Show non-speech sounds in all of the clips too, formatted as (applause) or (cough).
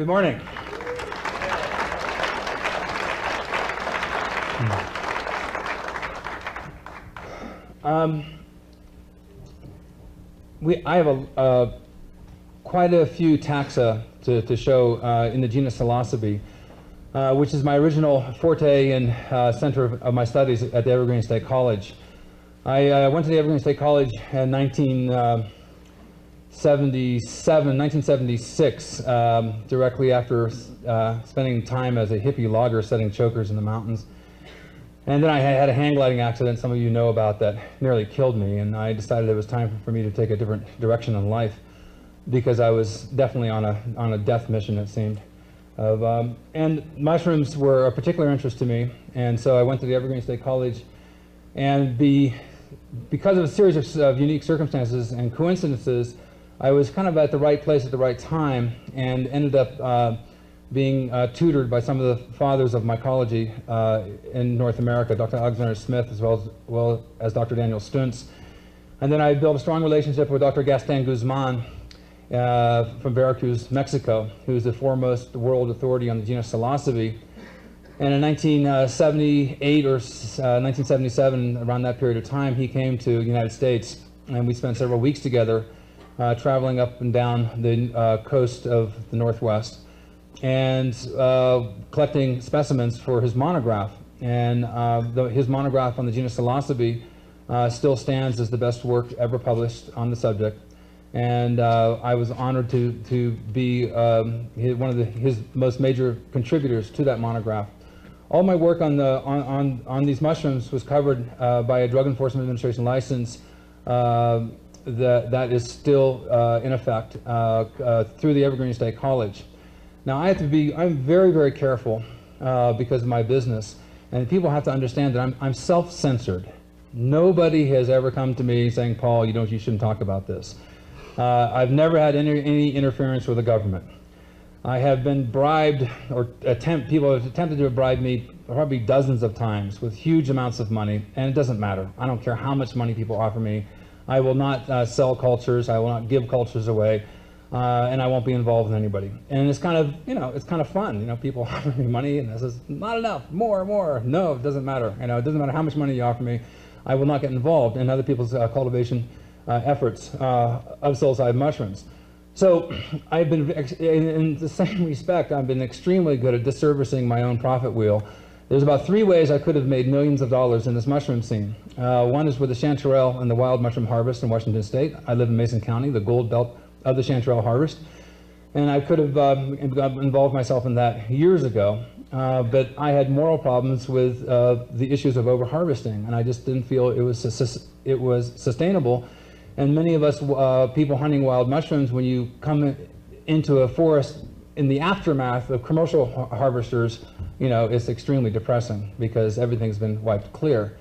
Good morning. Um, we, I have a, uh, quite a few taxa to, to show uh, in the genus Psilocybe, uh, which is my original forte and uh, center of, of, my studies at the Evergreen State College. I uh, went to the Evergreen State College in 1977, 1976, um, directly after uh, spending time as a hippie logger setting chokers in the mountains. And then I had a hang gliding accident some of you know about that nearly killed me, and I decided it was time for me to take a different direction in life because I was definitely on a, on a death mission, it seemed. Of, um, and mushrooms were a particular interest to me, and so I went to the Evergreen State College, and be, because of a series of, of unique circumstances and coincidences, I was kind of at the right place at the right time, and ended up uh, being uh, tutored by some of the fathers of mycology uh, in North America, Dr. Alexander Smith as well as, well as Dr. Daniel Stuntz. And then I built a strong relationship with Dr. Gaston Guzman uh, from Veracruz, Mexico, who's the foremost world authority on the genus Psilocybe. And in 1978 or 1977, uh, around that period of time, he came to the United States and we spent several weeks together uh, traveling up and down the uh, coast of the Northwest and uh, collecting specimens for his monograph. And uh, the, his monograph on the genus Psilocybe uh, still stands as the best work ever published on the subject. And uh, I was honored to, to be um, his, one of the, his most major contributors to that monograph. All my work on, the, on, on, on these mushrooms was covered by a Drug Enforcement Administration license uh, that, that is still in effect through the Evergreen State College. Now I have to be, I'm very, very careful uh, because of my business. And people have to understand that I'm, I'm self-censored. Nobody has ever come to me saying, Paul, you, don't, you shouldn't talk about this. Uh, I've never had any, any interference with the government. I have been bribed, or attempt, people have attempted to bribe me probably dozens of times with huge amounts of money, and it doesn't matter. I don't care how much money people offer me. I will not uh, sell cultures. I will not give cultures away uh, and I won't be involved with anybody. And it's kind of, you know, it's kind of fun. You know, people (laughs) offer me money, and this is not enough, more, more. No, it doesn't matter. You know, it doesn't matter how much money you offer me. I will not get involved in other people's uh, cultivation uh, efforts uh, of psilocybin mushrooms. So (clears throat) I've been, in the same (laughs) respect, I've been extremely good at disservicing my own profit wheel. There's about three ways I could have made millions of dollars in this mushroom scene. Uh, one is with the chanterelle and the wild mushroom harvest in Washington State. I live in Mason County, the gold belt of the chanterelle harvest. And I could have um, involved myself in that years ago, uh, but I had moral problems with uh, the issues of overharvesting, and I just didn't feel it was it was sustainable. And many of us uh, people hunting wild mushrooms, when you come into a forest in the aftermath of commercial harvesters, you know, it's extremely depressing because everything's been wiped clear.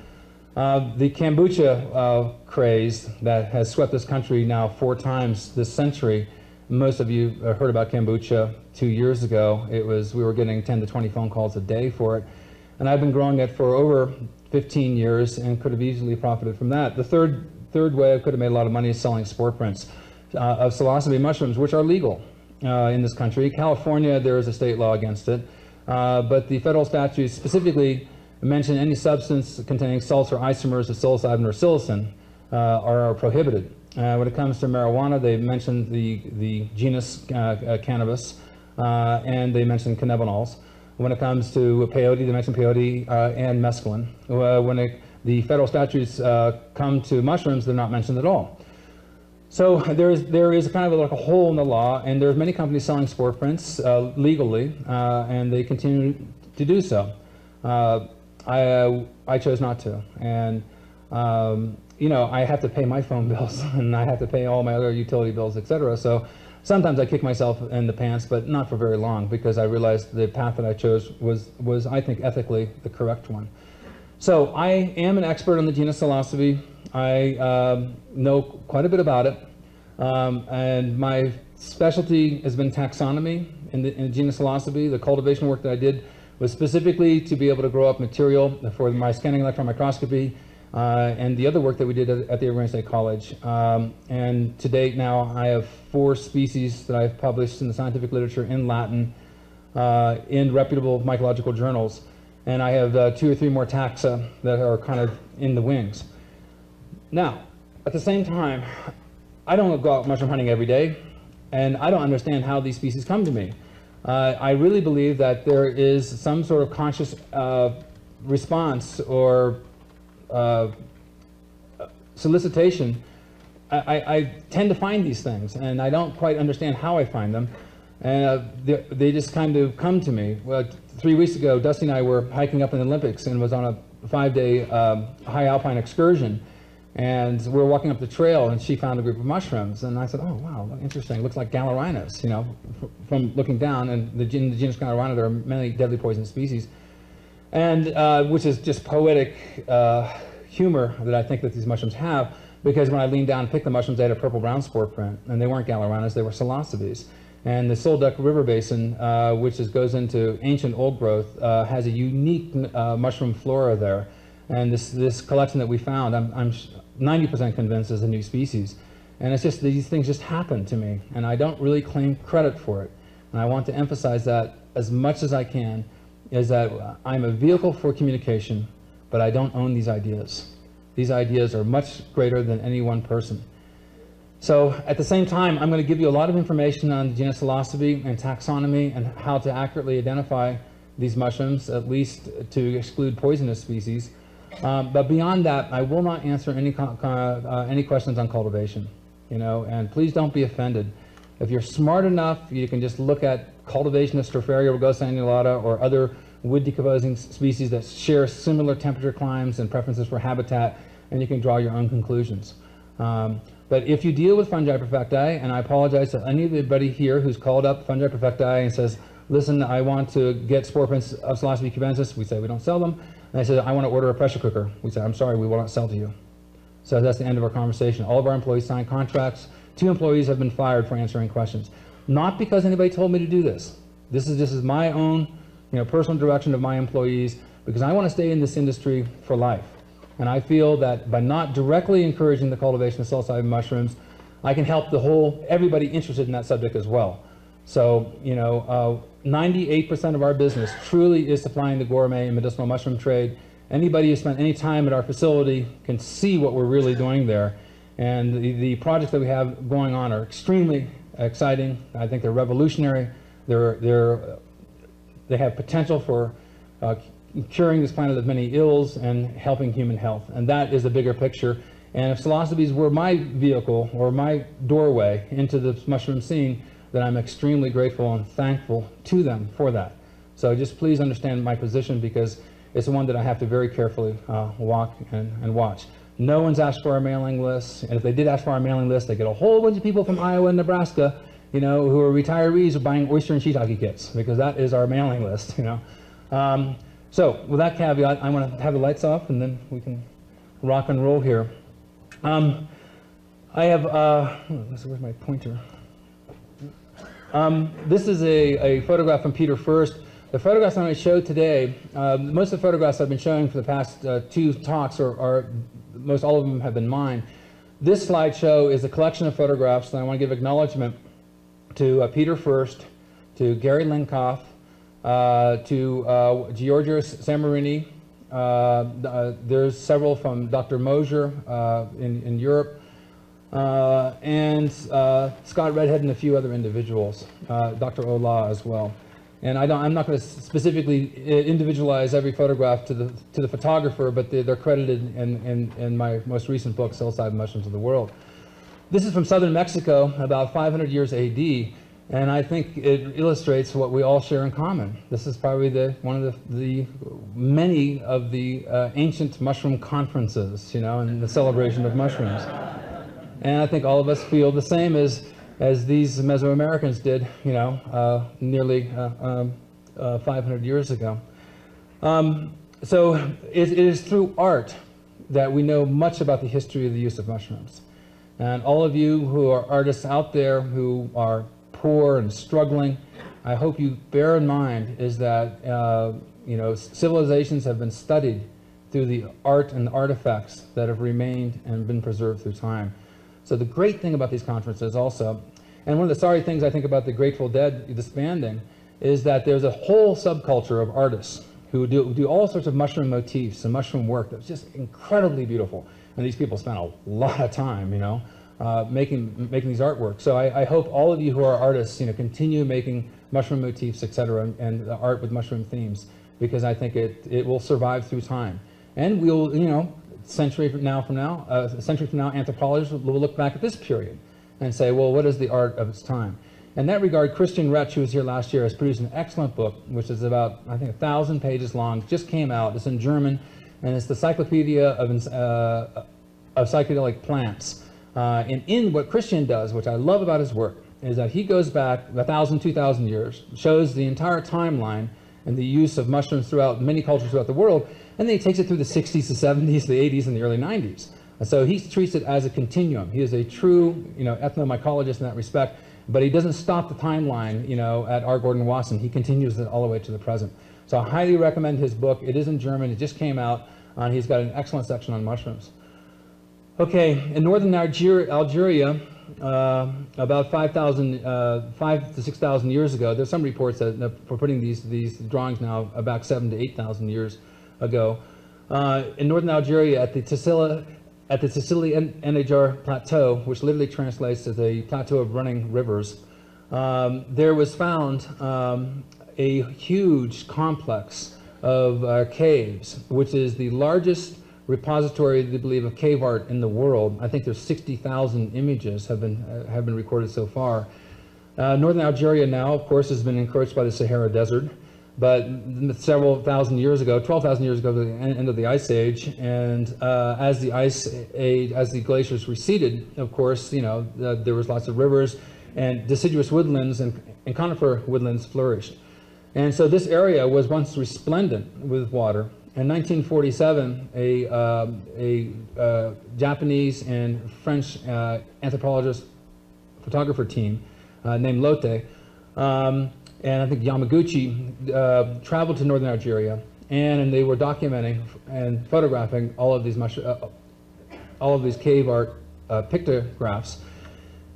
Uh, the kombucha uh, craze that has swept this country now four times this century. Most of you heard about kombucha two years ago. It was we were getting 10 to 20 phone calls a day for it, and I've been growing it for over 15 years and could have easily profited from that. The third third way I could have made a lot of money is selling spore prints uh, of psilocybe mushrooms, which are legal uh, in this country. California, there is a state law against it, uh, but the federal statutes specifically mention any substance containing salts or isomers of psilocybin or psilocin uh, are, prohibited. Uh, when it comes to marijuana, they mention the, the genus uh, cannabis, and they mention cannabinols. When it comes to peyote, they mention peyote and mescaline. when it, the federal statutes come to mushrooms, they're not mentioned at all. So there is there is kind of like a hole in the law, and there's many companies selling spore prints uh, legally, uh, and they continue to do so. Uh, I, uh, I chose not to. And, um, you know, I have to pay my phone (laughs) bills and I have to pay all my other utility bills, etc. So sometimes I kick myself in the pants, but not for very long because I realized the path that I chose was, was I think, ethically the correct one. So I am an expert on the genus Psilocybe. I um, know quite a bit about it. Um, and my specialty has been taxonomy in the, in genus Psilocybe. The cultivation work that I did was specifically to be able to grow up material for my scanning electron microscopy uh, and the other work that we did at, at the Oregon State College. Um, and to date now, I have four species that I've published in the scientific literature in Latin uh, in reputable mycological journals. And I have uh, two or three more taxa that are kind of in the wings. Now, at the same time, I don't go out mushroom hunting every day, and I don't understand how these species come to me. Uh, I really believe that there is some sort of conscious uh, response or uh, solicitation. I, I, tend to find these things, and I don't quite understand how I find them. And uh, they, they, just kind of come to me. Well, three weeks ago, Dusty and I were hiking up in the Olympics and was on a five-day um, high alpine excursion. And we were walking up the trail, and she found a group of mushrooms. And I said, "Oh, wow, interesting. Looks like Galerinas, you know, from looking down. And the, in the genus Galerina, there are many deadly poison species, and uh, which is just poetic uh, humor that I think that these mushrooms have. Because when I leaned down and picked the mushrooms, they had a purple-brown spore print, and they weren't Galerinas; they were psilocybes. And the Sol Duc River Basin, uh, which is, goes into ancient old growth, uh, has a unique uh, mushroom flora there. And this, this collection that we found, I'm, I'm 90% convinced is a new species. And it's just, these things just happen to me, and I don't really claim credit for it. And I want to emphasize that as much as I can, is that I'm a vehicle for communication, but I don't own these ideas. These ideas are much greater than any one person. So at the same time, I'm going to give you a lot of information on genus Psilocybe and taxonomy and how to accurately identify these mushrooms, at least to exclude poisonous species. Um, but beyond that, I will not answer any, uh, any questions on cultivation, you know, and please don't be offended. If you're smart enough, you can just look at cultivation of Stropharia rugosa or other wood decomposing species that share similar temperature climes and preferences for habitat, and you can draw your own conclusions. Um, but if you deal with fungi perfecti, and I apologize to anybody here who's called up fungi perfecti and says, listen, I want to get spore prints of Psilocybe cubensis, we say we don't sell them. And I said, I want to order a pressure cooker. We said, I'm sorry, we will not sell to you. So that's the end of our conversation. All of our employees signed contracts. Two employees have been fired for answering questions. Not because anybody told me to do this. This is this is my own, you know, personal direction of my employees because I want to stay in this industry for life. And I feel that by not directly encouraging the cultivation of psilocybin mushrooms, I can help the whole, everybody interested in that subject as well. So, you know, uh, 98% uh, of our business truly is supplying the gourmet and medicinal mushroom trade. Anybody who spent any time at our facility can see what we're really doing there. And the, the projects that we have going on are extremely exciting. I think they're revolutionary. They're, they're, they have potential for uh, curing this planet of many ills and helping human health. And that is the bigger picture. And if psilocybes were my vehicle or my doorway into the mushroom scene, then I'm extremely grateful and thankful to them for that. So just please understand my position because it's one that I have to very carefully uh, walk and, and watch. No one's asked for our mailing list, and if they did ask for our mailing list, they get a whole bunch of people from Iowa and Nebraska, you know, who are retirees buying oyster and shiitake kits because that is our mailing list, (laughs) you know. Um, so with that caveat, I want to have the lights off and then we can rock and roll here. Um, I have, uh, where's my pointer? Um, this is a, a, photograph from Peter Furst. The photographs I'm going to show today, uh, most of the photographs I've been showing for the past uh, two talks are, are, most all of them have been mine. This slideshow is a collection of photographs and I want to give acknowledgement to uh, Peter Furst, to Gary Lincoff, uh, to uh, Giorgio Samorini. Uh, there's several from Dr. Moser in, in Europe. Uh, and uh, Scott Redhead and a few other individuals, uh, Dr. Ola as well. And I am not going to specifically individualize every photograph to the, to the photographer, but they're, they're credited in, in, in, my most recent book, Psilocybin Mushrooms of the World. This is from southern Mexico, about 500 years AD, and I think it illustrates what we all share in common. This is probably the, one of the, the many of the uh, ancient mushroom conferences, you know, and the celebration of mushrooms. And I think all of us feel the same as, as these Mesoamericans did, you know, uh, nearly uh, um, uh, 500 years ago. Um, so it, it is through art that we know much about the history of the use of mushrooms. And all of you who are artists out there who are poor and struggling, I hope you bear in mind is that uh, you know civilizations have been studied through the art and artifacts that have remained and been preserved through time. So the great thing about these conferences also, and one of the sorry things I think about the Grateful Dead disbanding, is that there's a whole subculture of artists who do, do all sorts of mushroom motifs and mushroom work that's just incredibly beautiful. And these people spend a lot of time, you know, uh, making, making these artworks. So I, I, hope all of you who are artists, you know, continue making mushroom motifs, etc., and, and art with mushroom themes, because I think it, it will survive through time. And we'll, you know, century from now from now, uh, a century from now, anthropologists will look back at this period and say, well, what is the art of its time? In that regard, Christian Rätsch, who was here last year, has produced an excellent book, which is about, I think, a thousand pages long, just came out. It's in German, and it's the Cyclopedia of, uh, of Psychedelic Plants. Uh, and in what Christian does, which I love about his work, is that he goes back a thousand, two thousand years, shows the entire timeline and the use of mushrooms throughout many cultures throughout the world, and then he takes it through the 60s, the 70s, the 80s, and the early 90s. So he treats it as a continuum. He is a true, you know, ethnomycologist in that respect, but he doesn't stop the timeline, you know, at R. Gordon Wasson. He continues it all the way to the present. So I highly recommend his book. It is in German. It just came out. and he's got an excellent section on mushrooms. Okay, in northern Algeria, uh, about 5,000, uh, 5 to 6,000 years ago, there's some reports that, we're putting these, these drawings now about 7 to 8,000 years ago. Uh, in northern Algeria, at the Tassila, at the Tassili n'Ajjer Plateau, which literally translates as the plateau of running rivers, um, there was found um, a huge complex of uh, caves, which is the largest repository, they believe, of cave art in the world. I think there's 60,000 images have been, uh, have been recorded so far. Uh, northern Algeria now, of course, has been encroached by the Sahara Desert, but several thousand years ago, 12,000 years ago, the end of the Ice Age, and uh, as the ice age, as the glaciers receded, of course, you know, uh, there was lots of rivers, and deciduous woodlands and, and conifer woodlands flourished. And so this area was once resplendent with water, in 1947, a, uh, a uh, Japanese and French uh, anthropologist photographer team uh, named Lhote um, and I think Yamaguchi uh, traveled to northern Algeria and, and, they were documenting and photographing all of these uh, all of these cave art pictographs.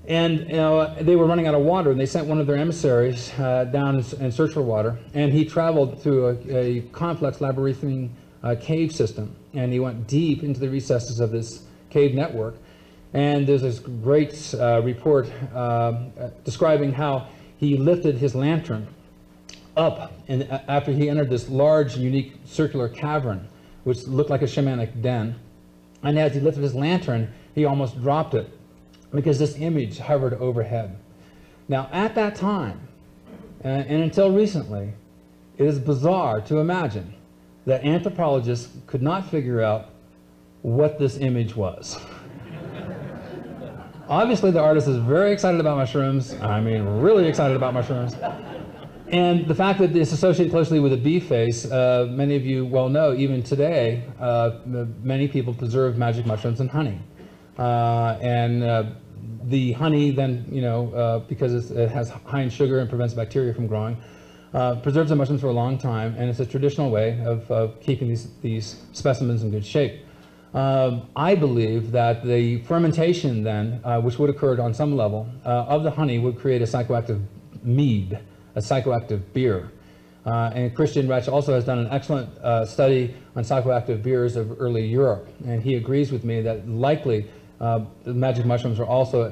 And you know, they were running out of water, and they sent one of their emissaries uh, down in, search for water. And he traveled through a, a complex labyrinthine uh, cave system, and he went deep into the recesses of this cave network. And there's this great uh, report describing how he lifted his lantern up and after he entered this large, unique circular cavern, which looked like a shamanic den. And as he lifted his lantern, he almost dropped it because this image hovered overhead. Now, at that time, uh, and until recently, it is bizarre to imagine that anthropologists could not figure out what this image was. (laughs) Obviously, the artist is very excited about mushrooms. I mean, really excited about mushrooms. And the fact that it's associated closely with a bee face, uh, many of you well know, even today, uh, many people preserve magic mushrooms in honey. Uh, and uh, the honey then, you know, uh, because it has high in sugar and prevents bacteria from growing, uh, preserves the mushrooms for a long time, and it's a traditional way of, of keeping these, these specimens in good shape. Um, I believe that the fermentation then, uh, which would occur on some level, uh, of the honey would create a psychoactive mead, a psychoactive beer. Uh, and Christian Rätsch also has done an excellent uh, study on psychoactive beers of early Europe, and he agrees with me that likely the magic mushrooms are also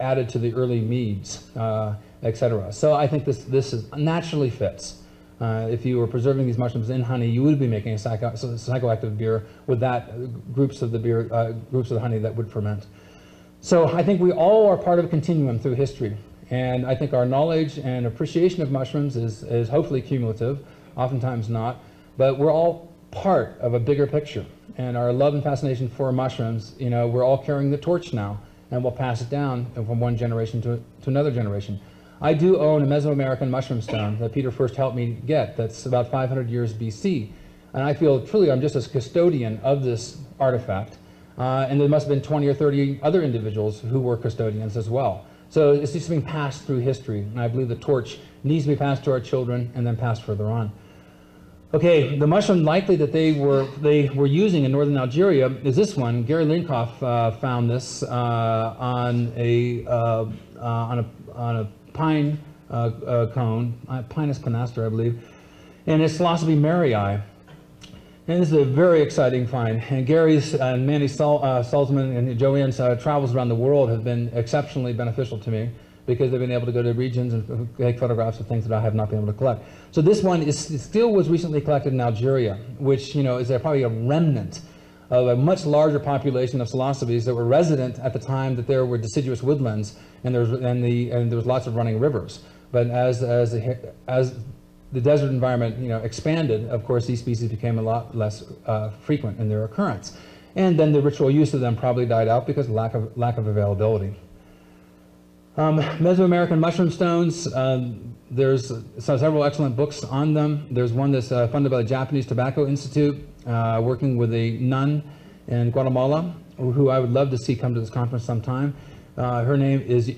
added to the early meads, uh, etc. So I think this, this is, naturally fits. Uh, if you were preserving these mushrooms in honey, you would be making a psycho psychoactive beer with that groups of the beer, uh, groups of the honey that would ferment. So I think we all are part of a continuum through history. And I think our knowledge and appreciation of mushrooms is, is hopefully cumulative, oftentimes not, but we're all part of a bigger picture. And our love and fascination for mushrooms, you know, we're all carrying the torch now, and we'll pass it down from one generation to, to another generation. I do own a Mesoamerican mushroom stone that Peter Furst helped me get that's about 500 years BC. And I feel truly I'm just a custodian of this artifact. Uh, and there must have been 20 or 30 other individuals who were custodians as well. So it's just being passed through history. And I believe the torch needs to be passed to our children and then passed further on. Okay, the mushroom likely that they were they were using in northern Algeria is this one. Gary Lincoff uh, found this uh, on a uh, uh, on a on a pine uh, uh, cone, uh, Pinus pinaster, I believe, and it's Psilocybe mairei. And this is a very exciting find. And Gary's and Manny Sol, uh, Salzman and Joanne's uh, travels around the world have been exceptionally beneficial to me because they've been able to go to regions and take photographs of things that I have not been able to collect. So this one is still was recently collected in Algeria, which you know is probably a remnant of a much larger population of psilocybes that were resident at the time that there were deciduous woodlands and there was and the and there was lots of running rivers. But as as the, as the desert environment you know expanded, of course these species became a lot less uh, frequent in their occurrence, and then the ritual use of them probably died out because lack of lack of availability. Um, Mesoamerican mushroom stones, um, there's several excellent books on them. There's one that's uh, funded by the Japanese Tobacco Institute, uh, working with a nun in Guatemala, who I would love to see come to this conference sometime. Uh, her name is,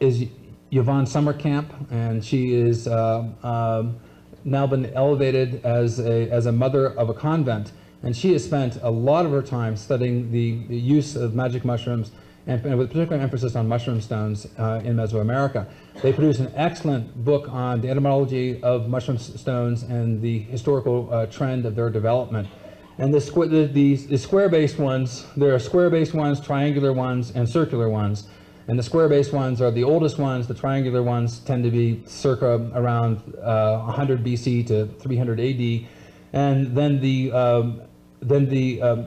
is Yvonne Summercamp, and she is uh, um, now been elevated as a, as a mother of a convent. And she has spent a lot of her time studying the use of magic mushrooms and, with particular emphasis on mushroom stones uh, in Mesoamerica. They produced an excellent book on the etymology of mushroom stones and the historical uh, trend of their development. And the, squ the, the, the square-based ones, there are square-based ones, triangular ones, and circular ones. And the square-based ones are the oldest ones. The triangular ones tend to be circa around uh, 100 BC to 300 AD. And then the, um, then the um,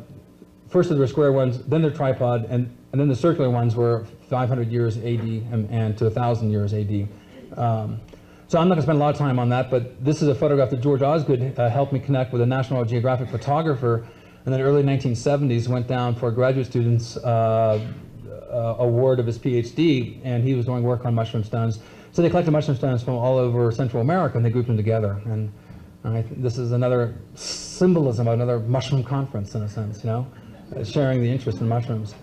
first of the square ones, then the tripod, and and then the circular ones were 500 years AD and, and to 1,000 years AD. Um, so I'm not going to spend a lot of time on that, but this is a photograph that George Osgood uh, helped me connect with a National Geographic photographer in the early 1970s, went down for a graduate student's uh, uh, award of his PhD, and he was doing work on mushroom stones. So they collected mushroom stones from all over Central America, and they grouped them together. And I, this is another symbolism of another mushroom conference, in a sense, you know, sharing the interest in mushrooms.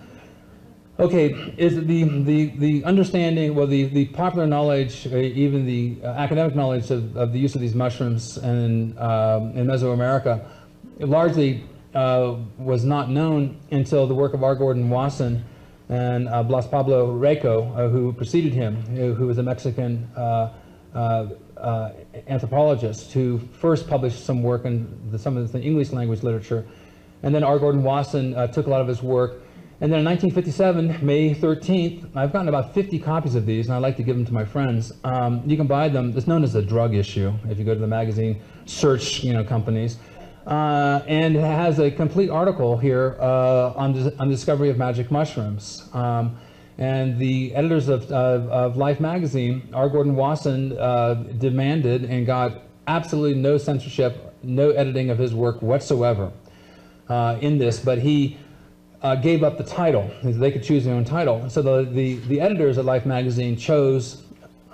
Okay, is the, the, the understanding, well, the, the popular knowledge, uh, even the uh, academic knowledge of, of the use of these mushrooms in, um, in Mesoamerica largely uh, was not known until the work of R. Gordon Wasson and Blas Pablo Reko, uh, who preceded him, who, who was a Mexican anthropologist who first published some work in the, some of the English language literature. And then R. Gordon Wasson took a lot of his work and then in 1957, May 13th, I've gotten about 50 copies of these, and I like to give them to my friends. Um, you can buy them. It's known as a drug issue if you go to the magazine search, you know, companies. Uh, and it has a complete article here uh, on, on the discovery of magic mushrooms. Um, and the editors of, uh, of Life magazine, R. Gordon Wasson, uh, demanded and got absolutely no censorship, no editing of his work whatsoever uh, in this, but he uh, gave up the title. They could choose their own title. So the, the, the editors at Life magazine chose,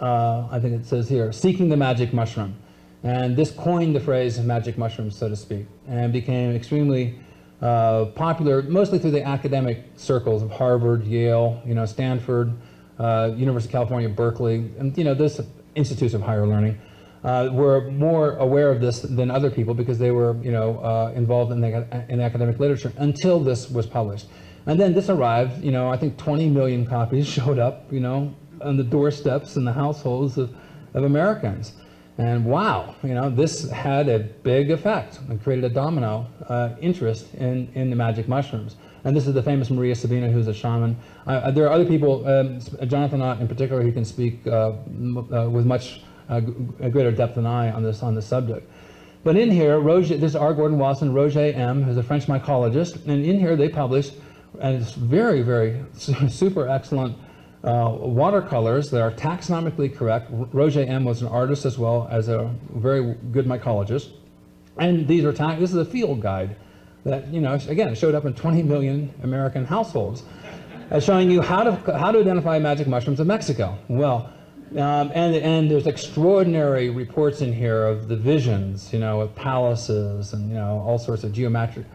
uh, I think it says here, Seeking the Magic Mushroom. And this coined the phrase magic mushrooms, so to speak, and became extremely uh, popular, mostly through the academic circles of Harvard, Yale, you know, Stanford, uh, University of California, Berkeley, and you know, those institutes of higher learning uh, were more aware of this than other people because they were, you know, uh, involved in the, in academic literature until this was published. And then this arrived, you know, I think 20 million copies (laughs) showed up, you know, on the doorsteps and the households of, of Americans. And wow, you know, this had a big effect and created a domino uh, interest in, in the magic mushrooms. And this is the famous Maria Sabina, who's a shaman. Uh, there are other people, um, Jonathan Ott in particular, who can speak uh, uh with much a greater depth than I on this on this subject. But in here, Roger, this is R. Gordon Wasson, Roger Heim, who's a French mycologist, and in here they published, and it's very, very super excellent uh, watercolors that are taxonomically correct. Roger Heim was an artist as well as a very good mycologist. And these are, this is a field guide that, you know, again, showed up in 20 million American households, uh, showing you how to, how to identify magic mushrooms in Mexico. Well, um, and, and there's extraordinary reports in here of the visions, you know, of palaces and, you know, all sorts of geometric,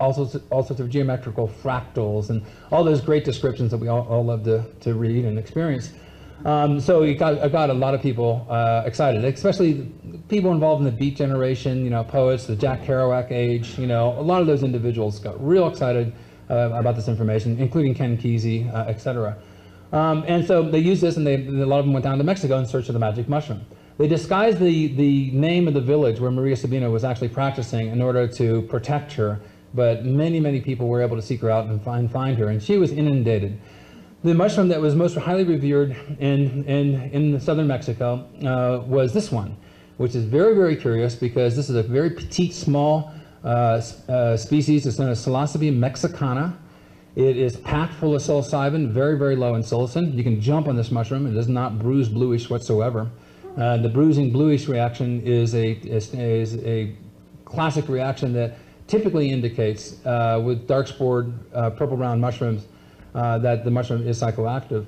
all sorts of, all sorts of geometrical fractals and all those great descriptions that we all, all love to, to read and experience. Um, so it got, it got a lot of people uh, excited, especially people involved in the Beat generation, you know, poets, the Jack Kerouac age, you know, a lot of those individuals got real excited uh, about this information, including Ken Kesey, uh, et cetera. Um, and so they used this, and they, a lot of them went down to Mexico in search of the magic mushroom. They disguised the, the name of the village where Maria Sabina was actually practicing in order to protect her, but many, many people were able to seek her out and find, find her, and she was inundated. The mushroom that was most highly revered in, in, in southern Mexico uh, was this one, which is very, very curious because this is a very petite, small uh, uh, species. It's known as Psilocybe mexicana. It is packed full of psilocybin, very, very low in psilocin. You can jump on this mushroom. It does not bruise bluish whatsoever. Uh, the bruising bluish reaction is a, is, is, a classic reaction that typically indicates uh, with dark spored uh, purple brown mushrooms uh, that the mushroom is psychoactive.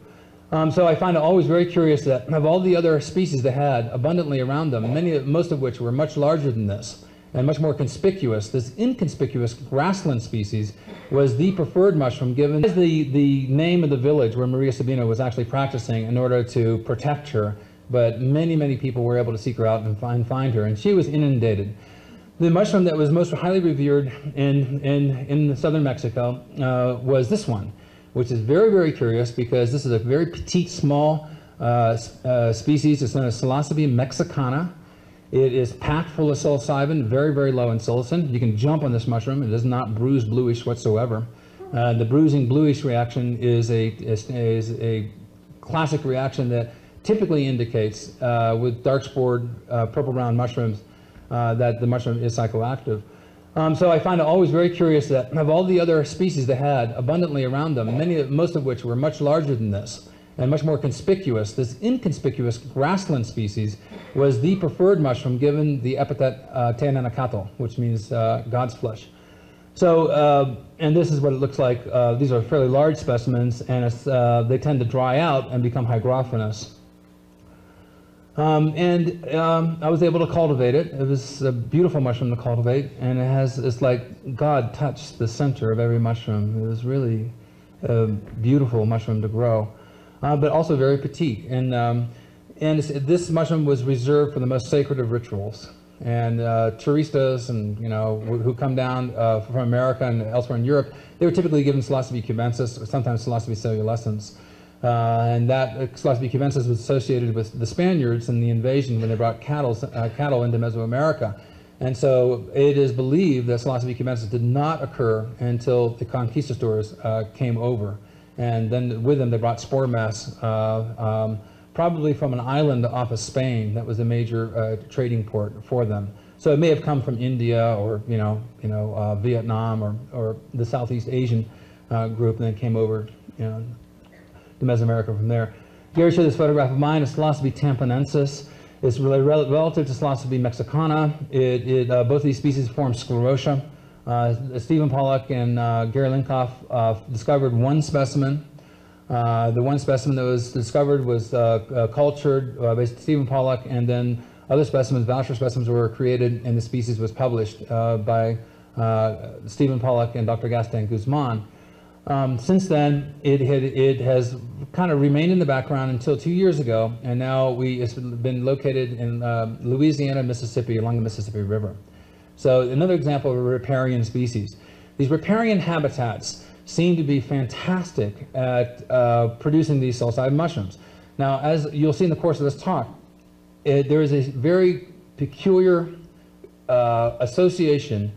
Um, so I find it always very curious that of all the other species they had abundantly around them, many, most of which were much larger than this, and much more conspicuous. This inconspicuous grassland species was the preferred mushroom given the, the name of the village where Maria Sabina was actually practicing in order to protect her, but many, many people were able to seek her out and find, find her, and she was inundated. The mushroom that was most highly revered in, in, in southern Mexico uh, was this one, which is very, very curious because this is a very petite, small uh, uh, species. It's known as Psilocybe mexicana. It is packed full of psilocybin, very, very low in psilocin. You can jump on this mushroom. It does not bruise bluish whatsoever. Uh, the bruising bluish reaction is a, is, is, a classic reaction that typically indicates uh, with dark spored uh, purple brown mushrooms uh, that the mushroom is psychoactive. Um, so I find it always very curious that of all the other species they had abundantly around them, many, most of which were much larger than this, and much more conspicuous, this inconspicuous grassland species was the preferred mushroom given the epithet uh, Teonanácatl, which means uh, God's flesh. So, uh, and this is what it looks like. Uh, these are fairly large specimens, and uh, they tend to dry out and become hygrophanous. Um, and um, I was able to cultivate it. It was a beautiful mushroom to cultivate, and it has, it's like God touched the center of every mushroom. It was really a beautiful mushroom to grow uh, but also very petite. And, um, and this mushroom was reserved for the most sacred of rituals. And uh, touristas and, you know, who come down uh, from America and elsewhere in Europe, they were typically given psilocybe cubensis or sometimes psilocybe caerulescens. Uh, and that uh, psilocybe cubensis was associated with the Spaniards and the invasion when they brought cattle, cattle into Mesoamerica. And so it is believed that psilocybe cubensis did not occur until the conquistadors came over. And then with them, they brought spore mass, uh, um, probably from an island off of Spain that was a major uh, trading port for them. So it may have come from India or you know, you know, uh, Vietnam or, or the Southeast Asian uh, group, and then came over, you know, to Mesoamerica from there. Gary showed this photograph of mine, a Psilocybe tampanensis. It's really rel relative to Psilocybe mexicana. It, it, uh, both of these species form sclerotia. Uh, Stephen Pollock and uh, Gary Lincoff uh, discovered one specimen. Uh, the one specimen that was discovered was uh, uh, cultured by Stephen Pollock, and then other specimens, voucher specimens, were created, and the species was published by Stephen Pollock and Dr. Gaston Guzman. Um, since then, it, had, it has kind of remained in the background until two years ago, and now we, it's been located in Louisiana, Mississippi, along the Mississippi River. So another example of a riparian species. These riparian habitats seem to be fantastic at uh, producing these psilocybin mushrooms. Now, as you'll see in the course of this talk, it, there is a very peculiar uh, association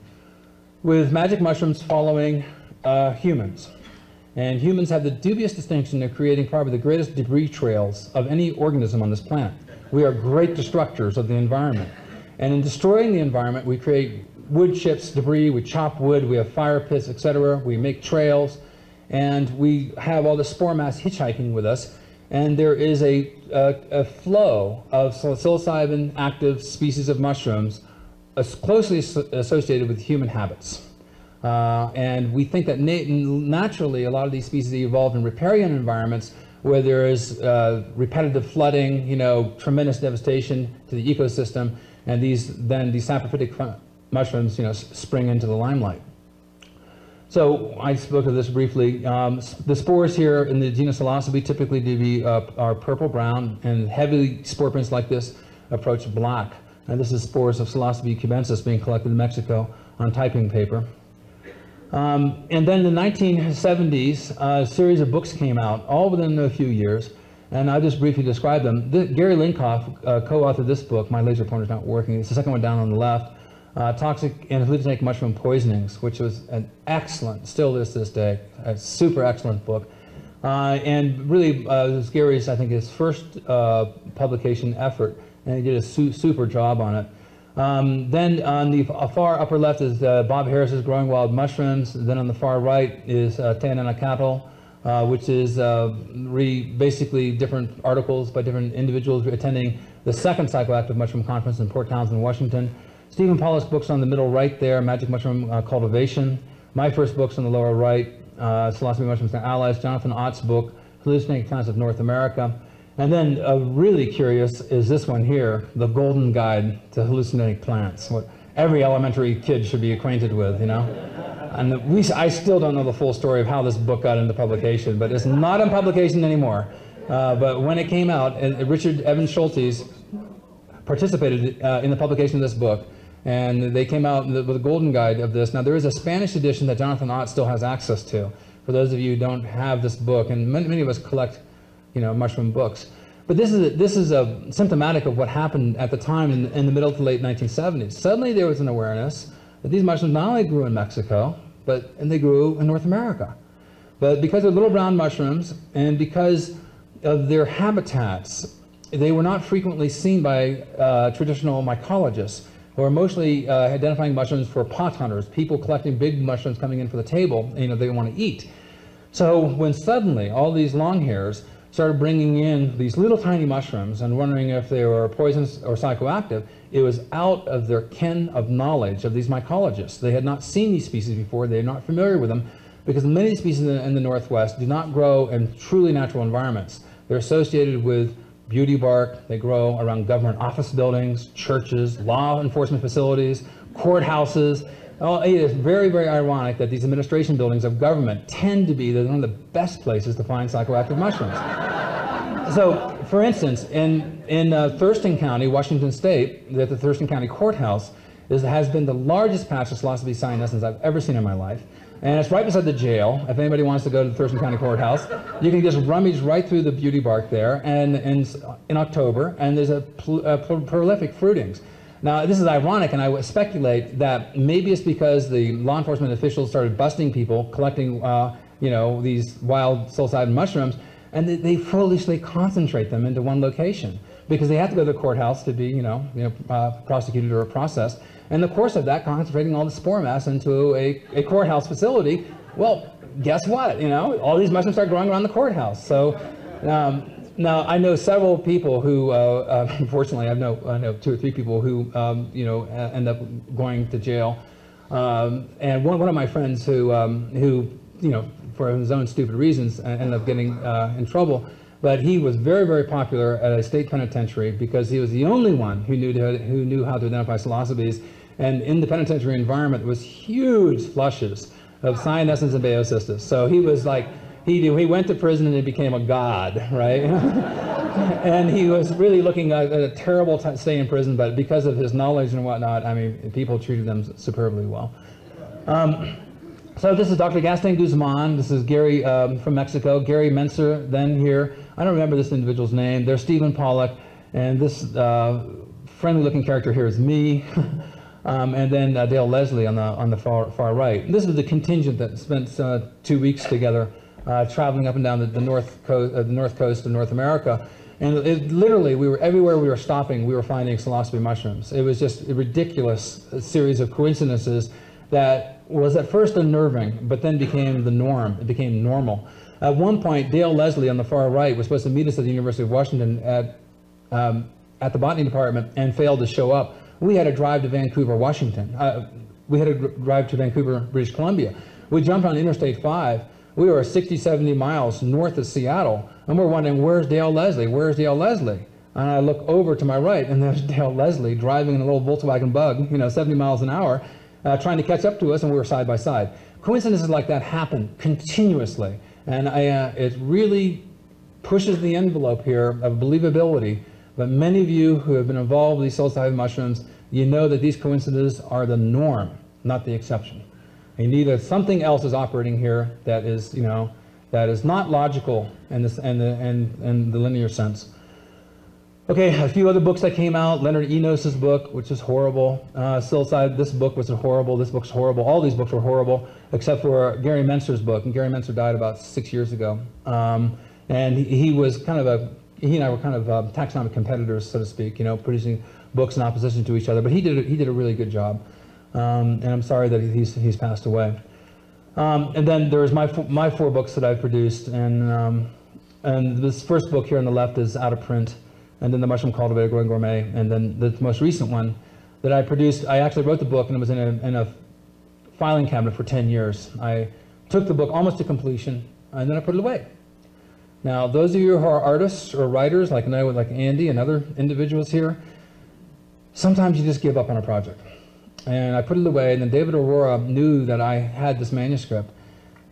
with magic mushrooms following uh, humans. And humans have the dubious distinction of creating probably the greatest debris trails of any organism on this planet. We are great destructors of the environment. And in destroying the environment, we create wood chips, debris, we chop wood, we have fire pits, etc. We make trails, and we have all the spore mass hitchhiking with us. And there is a, a, a flow of psilocybin active species of mushrooms closely associated with human habits. Uh, and we think that nat naturally a lot of these species evolved in riparian environments where there is uh, repetitive flooding, you know, tremendous devastation to the ecosystem, and these then these saprophytic mushrooms, you know, spring into the limelight. So I spoke of this briefly. Um, the spores here in the genus Psilocybe typically do be, uh, are purple-brown, and heavy spore prints like this approach black. And this is spores of Psilocybe cubensis being collected in Mexico on typing paper. Um, and then in the 1970s, a series of books came out, all within a few years, and I'll just briefly describe them. The, Gary Lincoff uh, co-authored this book. My laser pointer's not working. It's the second one down on the left. Uh, toxic and hallucinogenic mushroom poisonings, which was an excellent, still is this day, a super excellent book. Uh, and really, uh, was Gary's, I think, his first uh, publication effort, and he did a su- super job on it. Um, then on the far upper left is uh, Bob Harris's Growing Wild Mushrooms. Then on the far right is uh, Teonanácatl, uh, which is uh, re- basically different articles by different individuals attending the second psychoactive mushroom conference in Port Townsend, Washington. Stephen Pollock's books on the middle right there, Magic Mushroom uh, Cultivation. My first books on the lower right, uh, Psilocybe Mushrooms and Allies. Jonathan Ott's book, Hallucinating Plants of North America. And then uh, really curious is this one here, The Golden Guide to Hallucinating Plants, what every elementary kid should be acquainted with, you know? And we, I still don't know the full story of how this book got into publication, but it's not in publication anymore. Uh, but when it came out, Richard Evans Schultes participated uh, in the publication of this book, and they came out with a golden guide of this. Now, there is a Spanish edition that Jonathan Ott still has access to. For those of you who don't have this book, and many, many of us collect, you know, mushroom books. But this is a, this is a symptomatic of what happened at the time in, in the middle to late 1970s. Suddenly, there was an awareness that these mushrooms not only grew in Mexico, but and they grew in North America. But because they're little brown mushrooms and because of their habitats, they were not frequently seen by uh, traditional mycologists who are mostly uh, identifying mushrooms for pot hunters, people collecting big mushrooms coming in for the table, you know, they want to eat. So when suddenly all these long hairs started bringing in these little tiny mushrooms and wondering if they were poisonous or psychoactive, it was out of their ken of knowledge of these mycologists. They had not seen these species before, they are not familiar with them, because many species in the, in the Northwest do not grow in truly natural environments. They're associated with beauty bark, they grow around government office buildings, churches, law enforcement facilities, courthouses. Oh, it is very, very ironic that these administration buildings of government tend to be the- one of the best places to find psychoactive mushrooms. So, for instance, in, in uh, Thurston County, Washington State, that the Thurston County Courthouse is, has been the largest patch of psilocybe cyanescens I've ever seen in my life. And it's right beside the jail. If anybody wants to go to the Thurston County Courthouse, you can just rummage right through the beauty bark there and, and in October, and there's a, pl- a pro- prolific fruitings. Now, this is ironic, and I would speculate that maybe it's because the law enforcement officials started busting people collecting, uh, you know, these wild psilocybin mushrooms, and they, they foolishly concentrate them into one location because they have to go to the courthouse to be, you know, you know, uh, prosecuted or processed. In the course of that, concentrating all the spore mass into a, a courthouse facility, well, guess what? You know, all these mushrooms start growing around the courthouse. So um, now I know several people who, uh, uh, (laughs) unfortunately, I know I know two or three people who, um, you know, uh, end up going to jail. Um, and one, one of my friends who, um, who, you know, for his own stupid reasons, uh, ended up getting uh, in trouble. But he was very, very popular at a state penitentiary because he was the only one who knew to, who knew how to identify psilocybes. And in the penitentiary environment, there was huge flushes of cyanescens and baeocystis. So he was like, he, he went to prison and he became a god, right? (laughs) and he was really looking at a terrible stay in prison, but because of his knowledge and whatnot, I mean, people treated them superbly well. Um, so this is Dr. Gaston Guzman. This is Gary um, from Mexico. Gary Menser, then here. I don't remember this individual's name. There's Stephen Pollock, and this uh, friendly-looking character here is me. (laughs) um, and then uh, Dale Leslie on the on the far far right. This is the contingent that spent uh, two weeks together, uh, traveling up and down the, the north coast, uh, the north coast of North America. And it, literally, we were everywhere we were stopping, we were finding psilocybe mushrooms. It was just a ridiculous series of coincidences that was at first unnerving, but then became the norm. It became normal. At one point, Dale Leslie on the far right was supposed to meet us at the University of Washington at, um, at the botany department and failed to show up. We had to drive to Vancouver, Washington. Uh, we had to drive to Vancouver, British Columbia. We jumped on Interstate 5. We were 60, 70 miles north of Seattle, and we're wondering, where's Dale Leslie? Where's Dale Leslie? And I look over to my right, and there's (laughs) Dale Leslie driving in a little Volkswagen Bug, you know, 70 miles an hour. uh, trying to catch up to us, and we were side by side. Coincidences like that happen continuously, and I, uh, it really pushes the envelope here of believability. But many of you who have been involved with these psilocybin mushrooms, you know that these coincidences are the norm, not the exception. You need a, something else is operating here that is, you know, that is not logical in, this, in, the, in, in the linear sense. Okay, a few other books that came out. Leonard Enos's book, which is horrible. Uh, this book was horrible. This book's horrible. All these books were horrible, except for Gary Menser's book. And Gary Menser died about six years ago. Um, and he, he, was kind of a, he and I were kind of uh, taxonomic competitors, so to speak, you know, producing books in opposition to each other. But he did, he did a really good job. Um, and I'm sorry that he's, he's passed away. Um, and then there's my, my four books that I've produced. And, um, and this first book here on the left is out of print and then the Mushroom Cultivator Growing Gourmet, and then the most recent one that I produced, I actually wrote the book and it was in a, in a filing cabinet for 10 years. I took the book almost to completion and then I put it away. Now, those of you who are artists or writers, like I like Andy and other individuals here, sometimes you just give up on a project. And I put it away, and then David Arora knew that I had this manuscript,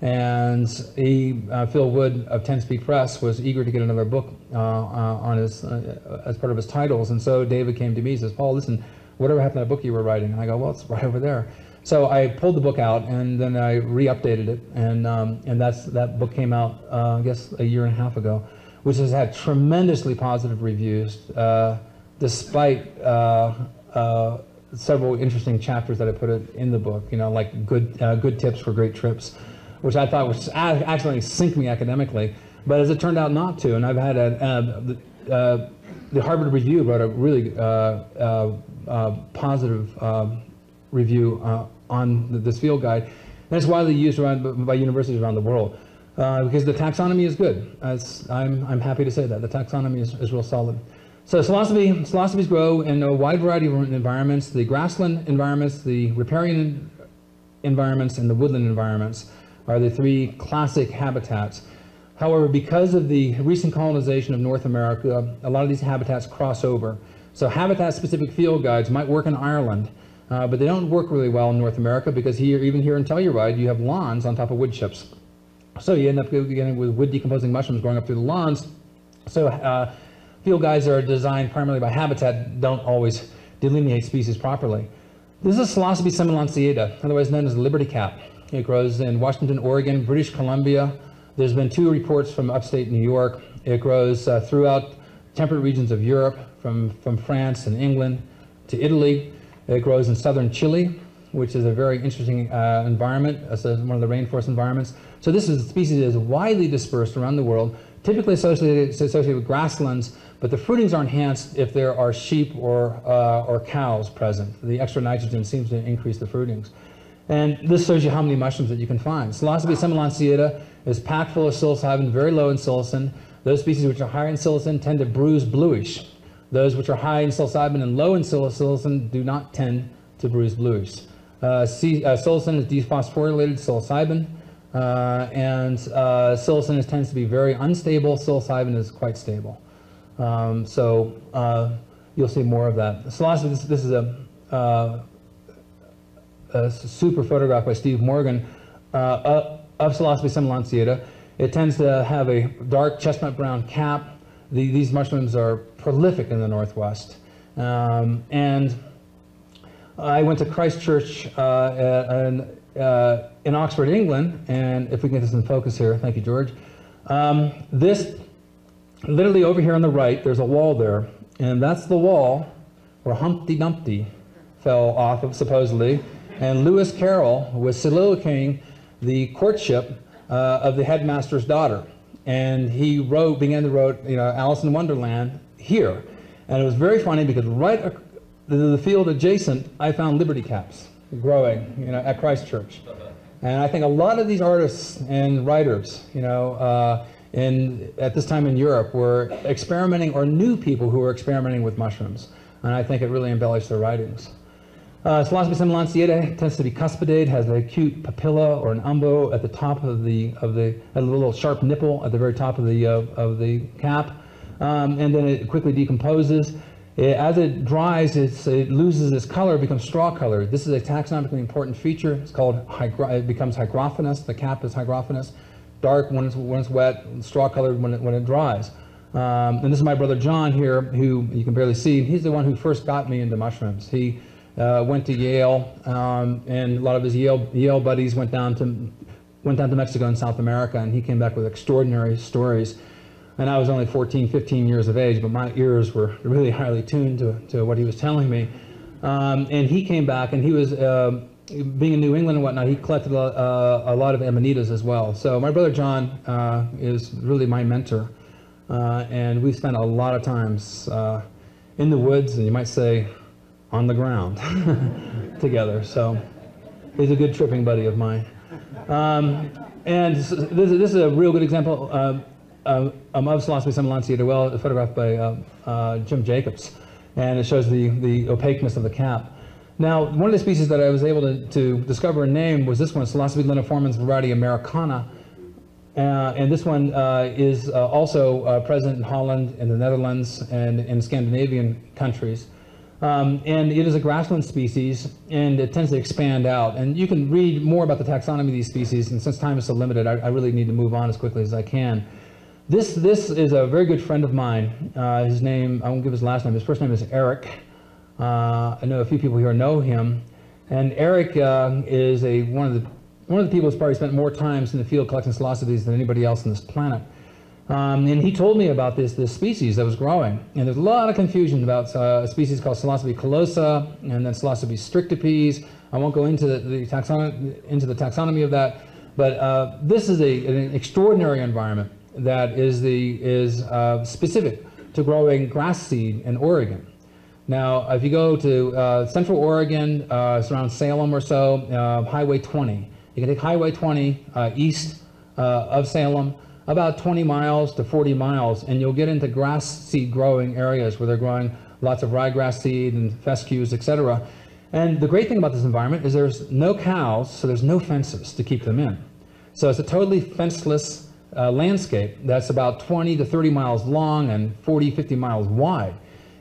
and he, uh, Phil Wood of Ten Speed Press was eager to get another book uh, uh, on his, uh, as part of his titles. And so David came to me and says, Paul, listen, whatever happened to that book you were writing? And I go, well, it's right over there. So I pulled the book out and then I re-updated it. And, um, and that's, that book came out, uh, I guess, a year and a half ago, which has had tremendously positive reviews, uh, despite several interesting chapters that I put in the book, you know, like good, good tips for great trips which I thought was actually sink me academically, but as it turned out not to. And I've had a, uh, uh, the Harvard Review wrote a really uh, uh, uh positive review uh, on this field guide, and it's widely used around, by universities around the world. because the taxonomy is good. As I'm, I'm happy to say that. The taxonomy is, is real solid. So psilocybe, psilocybes grow in a wide variety of environments, the grassland environments, the riparian environments, and the woodland environments are the three classic habitats. However, because of the recent colonization of North America, a lot of these habitats cross over. So habitat-specific field guides might work in Ireland, uh, but they don't work really well in North America because here, even here in Telluride, you have lawns on top of wood chips. So you end up getting with wood decomposing mushrooms growing up through the lawns. So uh, field guides that are designed primarily by habitat don't always delineate species properly. This is Psilocybe semilanceata, otherwise known as the liberty cap. It grows in Washington, Oregon, British Columbia. There's been two reports from upstate New York. It grows uh, throughout temperate regions of Europe, from, from France and England to Italy. It grows in southern Chile, which is a very interesting uh, environment, as one of the rainforest environments. So this is a species that is widely dispersed around the world, typically associated, associated with grasslands, but the fruitings are enhanced if there are sheep or, uh, or cows present. The extra nitrogen seems to increase the fruitings. And this shows you how many mushrooms that you can find. Psilocybe semilanceata is packed full of psilocybin, very low in psilocin. Those species which are higher in psilocin tend to bruise bluish. Those which are high in psilocybin and low in psilocin do not tend to bruise bluish. Uh, C, uh, psilocin is dephosphorylated psilocybin, uh, and uh, psilocin is, tends to be very unstable. Psilocybin is quite stable. Um, so uh, you'll see more of that. Psilocybin, this, this is a uh, a super photograph by Steve Morgan uh, of Psilocybe semilanceata. It tends to have a dark chestnut brown cap. The, these mushrooms are prolific in the Northwest. Um, and I went to Christchurch uh, in, uh, in Oxford, England, and if we can get this in focus here, thank you, George. Um, this, literally over here on the right, there's a wall there, and that's the wall where Humpty Dumpty fell off of, supposedly, and Lewis Carroll was soliloquying the courtship uh, of the headmaster's daughter. And he wrote, began to write, you know, Alice in Wonderland here. And it was very funny because right the, the field adjacent, I found liberty caps growing, you know, at Christ Church. And I think a lot of these artists and writers, you know, uh, in, at this time in Europe were experimenting or knew people who were experimenting with mushrooms. And I think it really embellished their writings. Uh, semilanceata tends to be cuspidate, has an acute papilla or an umbo at the top of the, of the a little sharp nipple at the very top of the, uh, of the cap, um, and then it quickly decomposes. It- as it dries, it loses its color, becomes straw colored. This is a taxonomically important feature. It's called it becomes hygrophanous. The cap is hygrophanous, dark when it's, when it's wet, straw colored when it, when it dries. Um, and this is my brother John here, who you can barely see. He's the one who first got me into mushrooms. He uh, went to Yale, um, and a lot of his Yale, Yale buddies went down to went down to Mexico and South America, and he came back with extraordinary stories. And I was only 14, 15 years of age, but my ears were really highly tuned to, to what he was telling me. Um, and he came back, and he was, uh, being in New England and whatnot, he collected a, uh, a lot of amanitas as well. So my brother John uh, is really my mentor. Uh, and we spent a lot of times uh, in the woods, and you might say on the ground (laughs) together. So he's a good tripping buddy of mine. Um, and this, this is a real good example uh, uh, of Psilocybe semilanceata, well photographed by Jim Jacobs. And it shows the, the opaqueness of the cap. Now, one of the species that I was able to, to discover and name was this one, Psilocybe liniformis variety americana. Uh, and this one uh, is uh, also uh, present in Holland, in the Netherlands, and in Scandinavian countries. Um, and it is a grassland species, and it tends to expand out. And you can read more about the taxonomy of these species, and since time is so limited, I, I really need to move on as quickly as I can. This, this is a very good friend of mine. Uh, his name, I won't give his last name, his first name is Eric. Uh, I know a few people here know him. And Eric uh, is a, one, of the, one of the people who's probably spent more times in the field collecting psilocybes than anybody else on this planet. Um, and he told me about this, this species that was growing. And there's a lot of confusion about uh, a species called Psilocybe callosa and then Psilocybe strictipes. I won't go into the, the, taxon into the taxonomy of that, but uh, this is a, an extraordinary environment that is, the, is uh, specific to growing grass seed in Oregon. Now, if you go to uh, central Oregon, uh, it's around Salem or so, uh, Highway 20. You can take Highway 20 uh, east uh, of Salem, about 20 miles to 40 miles, and you'll get into grass seed growing areas where they're growing lots of ryegrass seed and fescues, etc. And the great thing about this environment is there's no cows, so there's no fences to keep them in. So it's a totally fenceless uh, landscape that's about 20 to 30 miles long and 40, 50 miles wide.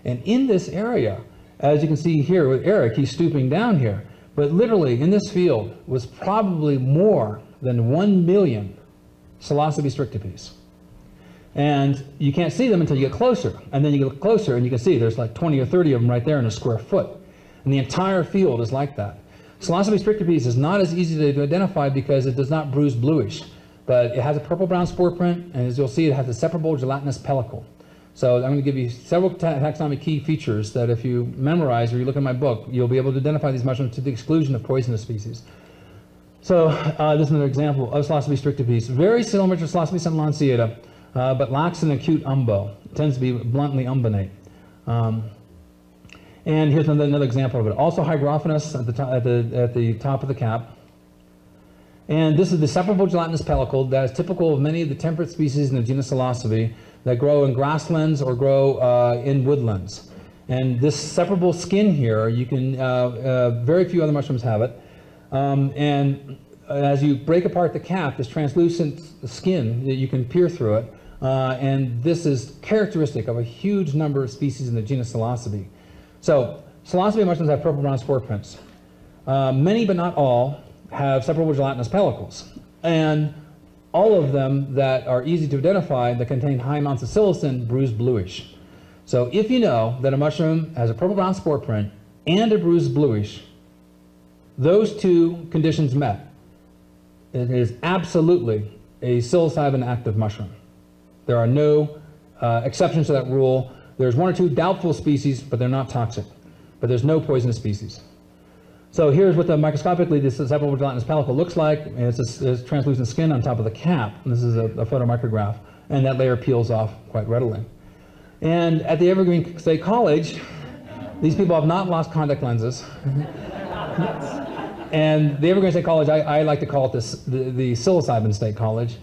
And in this area, as you can see here with Eric, he's stooping down here, but literally in this field was probably more than 1 million Psilocybe strictipes. And you can't see them until you get closer. And then you get closer and you can see there's like 20 or 30 of them right there in a square foot. And the entire field is like that. Psilocybe strictipes is not as easy to identify because it does not bruise bluish, but it has a purple-brown spore print, and as you'll see, it has a separable gelatinous pellicle. So I'm going to give you several ta taxonomic key features that if you memorize or you look at my book, you'll be able to identify these mushrooms to the exclusion of poisonous species. So uh, this is another example of Psilocybe strictipes. Very similar to Psilocybe semilanceata, uh, but lacks an acute umbo. It tends to be bluntly umbonate. Um, and here's another, another, example of it. Also hygrophanous at the, at, the, at the top of the cap. And this is the separable gelatinous pellicle that is typical of many of the temperate species in the genus Psilocybe that grow in grasslands or grow uh, in woodlands. And this separable skin here, you can, uh, uh, very few other mushrooms have it. Um, and as you break apart the cap, this translucent skin, that you can peer through it. Uh, and this is characteristic of a huge number of species in the genus Psilocybe. So, Psilocybe mushrooms have purple-brown spore prints. Uh, many, but not all, have separable gelatinous pellicles. And all of them that are easy to identify that contain high amounts of psilocin bruise bluish. So if you know that a mushroom has a purple-brown spore print and a bruised bluish, those two conditions met, it is absolutely a psilocybin active mushroom. There are no uh, exceptions to that rule. There's one or two doubtful species, but they're not toxic. But there's no poisonous species. So here's what the microscopically this separable gelatinous pellicle looks like. It's, it's translucent skin on top of the cap. This is a, a photomicrograph, and that layer peels off quite readily. And at the Evergreen State College, these people have not lost contact lenses. (laughs) and the Evergreen State College, I, I, like to call it this, the, the psilocybin State College.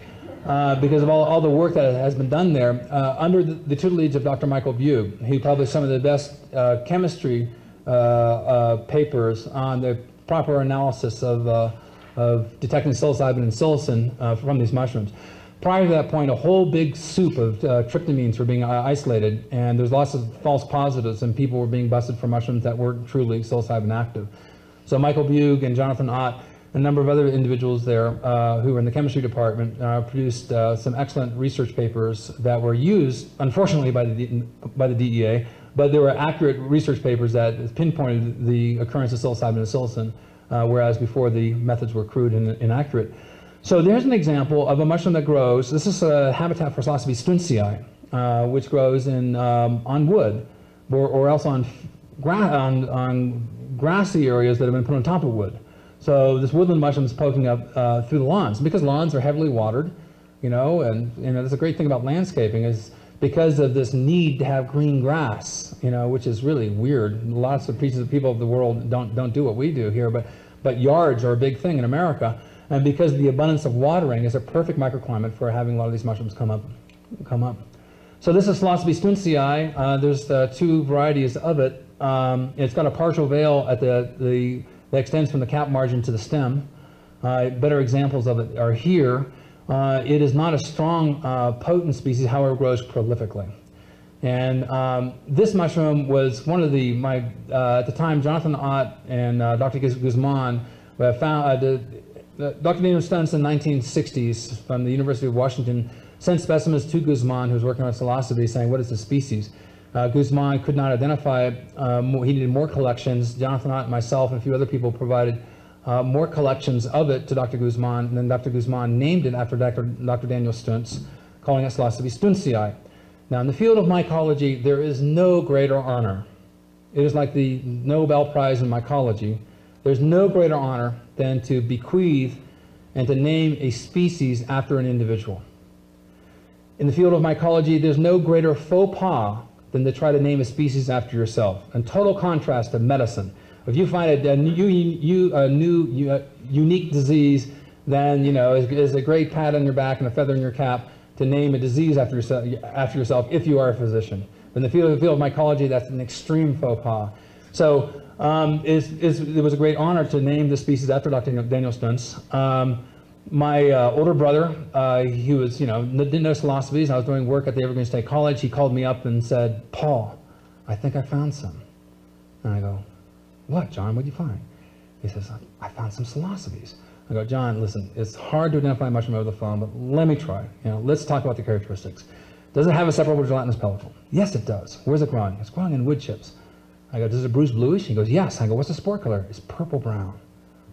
Uh, because of all, all the work that has been done there, uh, under the, the, tutelage of Dr. Michael Beug, who published some of the best uh, chemistry papers on the proper analysis of, uh, of detecting psilocybin and psilocin from these mushrooms. prior to that point, a whole big soup of uh, tryptamines were being uh, isolated, and there's lots of false positives, and people were being busted for mushrooms that weren't truly psilocybin active. So Michael Beug and Jonathan Ott, a number of other individuals there uh, who were in the chemistry department, uh, produced uh, some excellent research papers that were used, unfortunately, by the, by the DEA, but there were accurate research papers that pinpointed the occurrence of psilocybin and psilocin, uh, whereas before the methods were crude and inaccurate. So there's an example of a mushroom that grows. This is a habitat for Psilocybe stuntzii, uh, which grows in, um, on wood or, or else on, on, on, grassy areas that have been put on top of wood. So this woodland mushroom is poking up uh, through the lawns. Because lawns are heavily watered, you know, and you know, that's a great thing about landscaping is because of this need to have green grass, you know, which is really weird. Lots of pieces of people of the world don't, don't do what we do here, but, but yards are a big thing in America. And because of the abundance of watering is a perfect microclimate for having a lot of these mushrooms come up. Come up. So this is Psilocybe stuntzii. Uh, there's uh, two varieties of it. Um, it's got a partial veil at the, the, that extends from the cap margin to the stem. Uh, better examples of it are here. Uh, it is not a strong, uh, potent species, however, it grows prolifically. And um, this mushroom was one of the, my, uh, at the time, Jonathan Ott and Dr. Guzman found, Dr. Daniel Stuntz in the 1960s from the University of Washington sent specimens to Guzman, who was working on psilocybe, saying, what is the species? Uh, Guzman could not identify it. Um, he needed more collections. Jonathan Ott, myself, and a few other people provided uh, more collections of it to Dr. Guzman, and then Dr. Guzman named it after Dr. Dr. Daniel Stuntz, calling it Psilocybe stuntzii. Now, in the field of mycology, there is no greater honor. It is like the Nobel Prize in mycology. There's no greater honor than to bequeath and to name a species after an individual. In the field of mycology, there's no greater faux pas than to try to name a species after yourself. In total contrast to medicine. If you find a, a, new, a new a unique disease, then you know is, a great pat on your back and a feather in your cap to name a disease after yourself, after yourself if you are a physician. In the field, the field of mycology, that's an extreme faux pas. So um, is, is, it was a great honor to name the species after Dr. Daniel Stuntz. Um, my uh, older brother, uh, he was, you know, didn't know psilocybes. I was doing work at the Evergreen State College. He called me up and said, Paul, I think I found some. And I go, what, John? What'd you find? He says, I found some psilocybes. I go, John, listen, it's hard to identify mushroom over the phone, but let me try. You know, let's talk about the characteristics. Does it have a separable gelatinous pellicle? Yes, it does. Where's it growing? It's growing in wood chips. I go, does it bruise bluish? He goes, yes. I go, what's the spore color? It's purple brown.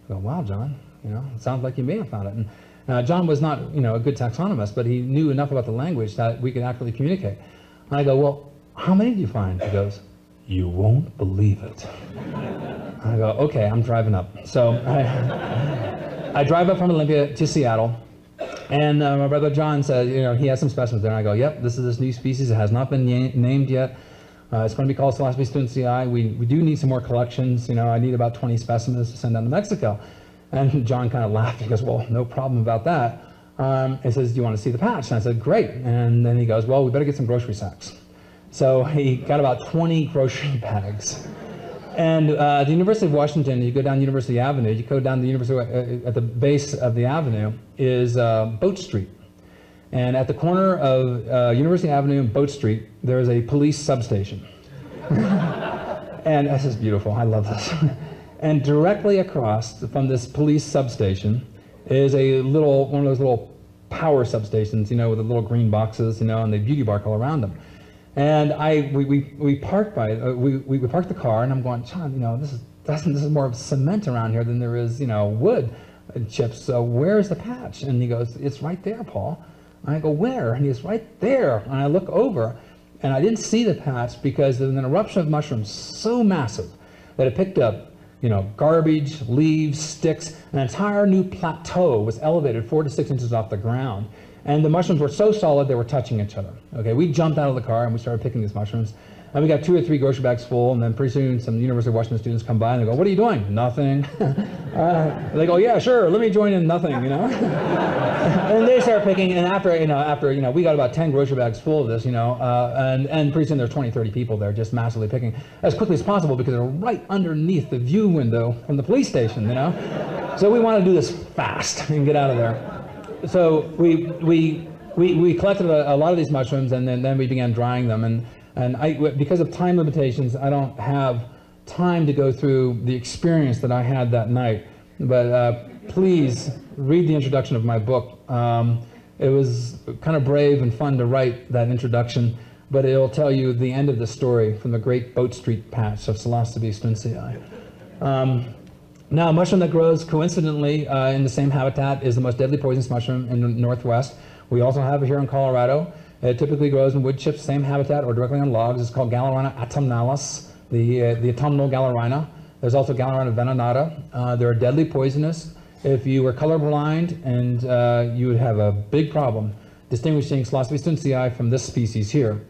I go, wow, John, you know, it sounds like you may have found it. And uh, John was not, you know, a good taxonomist, but he knew enough about the language that we could actually communicate. And I go, well, how many did you find? He goes, you won't believe it. I go, okay, I'm driving up. So I, I drive up from Olympia to Seattle. And uh, my brother John said, you know, he has some specimens there. And I go, yep, this is this new species. It has not been named yet. Uh, it's going to be called Psilocybe stuntzii. We, we do need some more collections. You know, I need about 20 specimens to send down to Mexico. And John kind of laughed. He goes, well, no problem about that. Um, he says, do you want to see the patch? And I said, great. And then he goes, well, we better get some grocery sacks. So he got about 20 grocery (laughs) bags. And uh, the University of Washington, you go down University Avenue, you go down the University, uh, at the base of the avenue is uh, Boat Street. And at the corner of uh, University Avenue and Boat Street, there is a police substation. (laughs) and this is beautiful. I love this. (laughs) and directly across from this police substation is a little, one of those little power substations, you know, with the little green boxes, you know, and the beauty bark all around them. And I, we, we, we parked by, uh, we, we parked the car, and I'm going, John, you know, this is, this is more of cement around here than there is, you know, wood chips. So where's the patch? And he goes, it's right there, Paul. And I go, where? And he's right there. And I look over, and I didn't see the patch because there was an eruption of mushrooms so massive that it picked up, you know, garbage, leaves, sticks. An entire new plateau was elevated four to six inches off the ground. And the mushrooms were so solid they were touching each other. Okay, we jumped out of the car and we started picking these mushrooms. And we got two or three grocery bags full, and then pretty soon some University of Washington students come by and they go, what are you doing? Nothing. (laughs) uh, they go, yeah, sure, let me join in nothing, you know? (laughs) and they start picking, and after, you know, after, you know, we got about 10 grocery bags full of this, you know, uh, and, and pretty soon there's 20, 30 people there just massively picking as quickly as possible because they're right underneath the view window from the police station, you know? So we want to do this fast and get out of there. So we, we we, we collected a, a lot of these mushrooms and then, then we began drying them. And, and I, because of time limitations, I don't have time to go through the experience that I had that night. But uh, please read the introduction of my book. Um, it was kind of brave and fun to write that introduction, but it'll tell you the end of the story from the great Boat Street patch of Psilocybe stuntzii. Um, now, a mushroom that grows coincidentally uh, in the same habitat is the most deadly poisonous mushroom in the Northwest. We also have it here in Colorado. It typically grows in wood chips, same habitat, or directly on logs. It's called Galerina autumnalis, the, uh, the autumnal Galerina. There's also Galerina venenata. Uh, they're deadly poisonous. If you were colorblind, and uh, you would have a big problem distinguishing Psilocybe from this species here.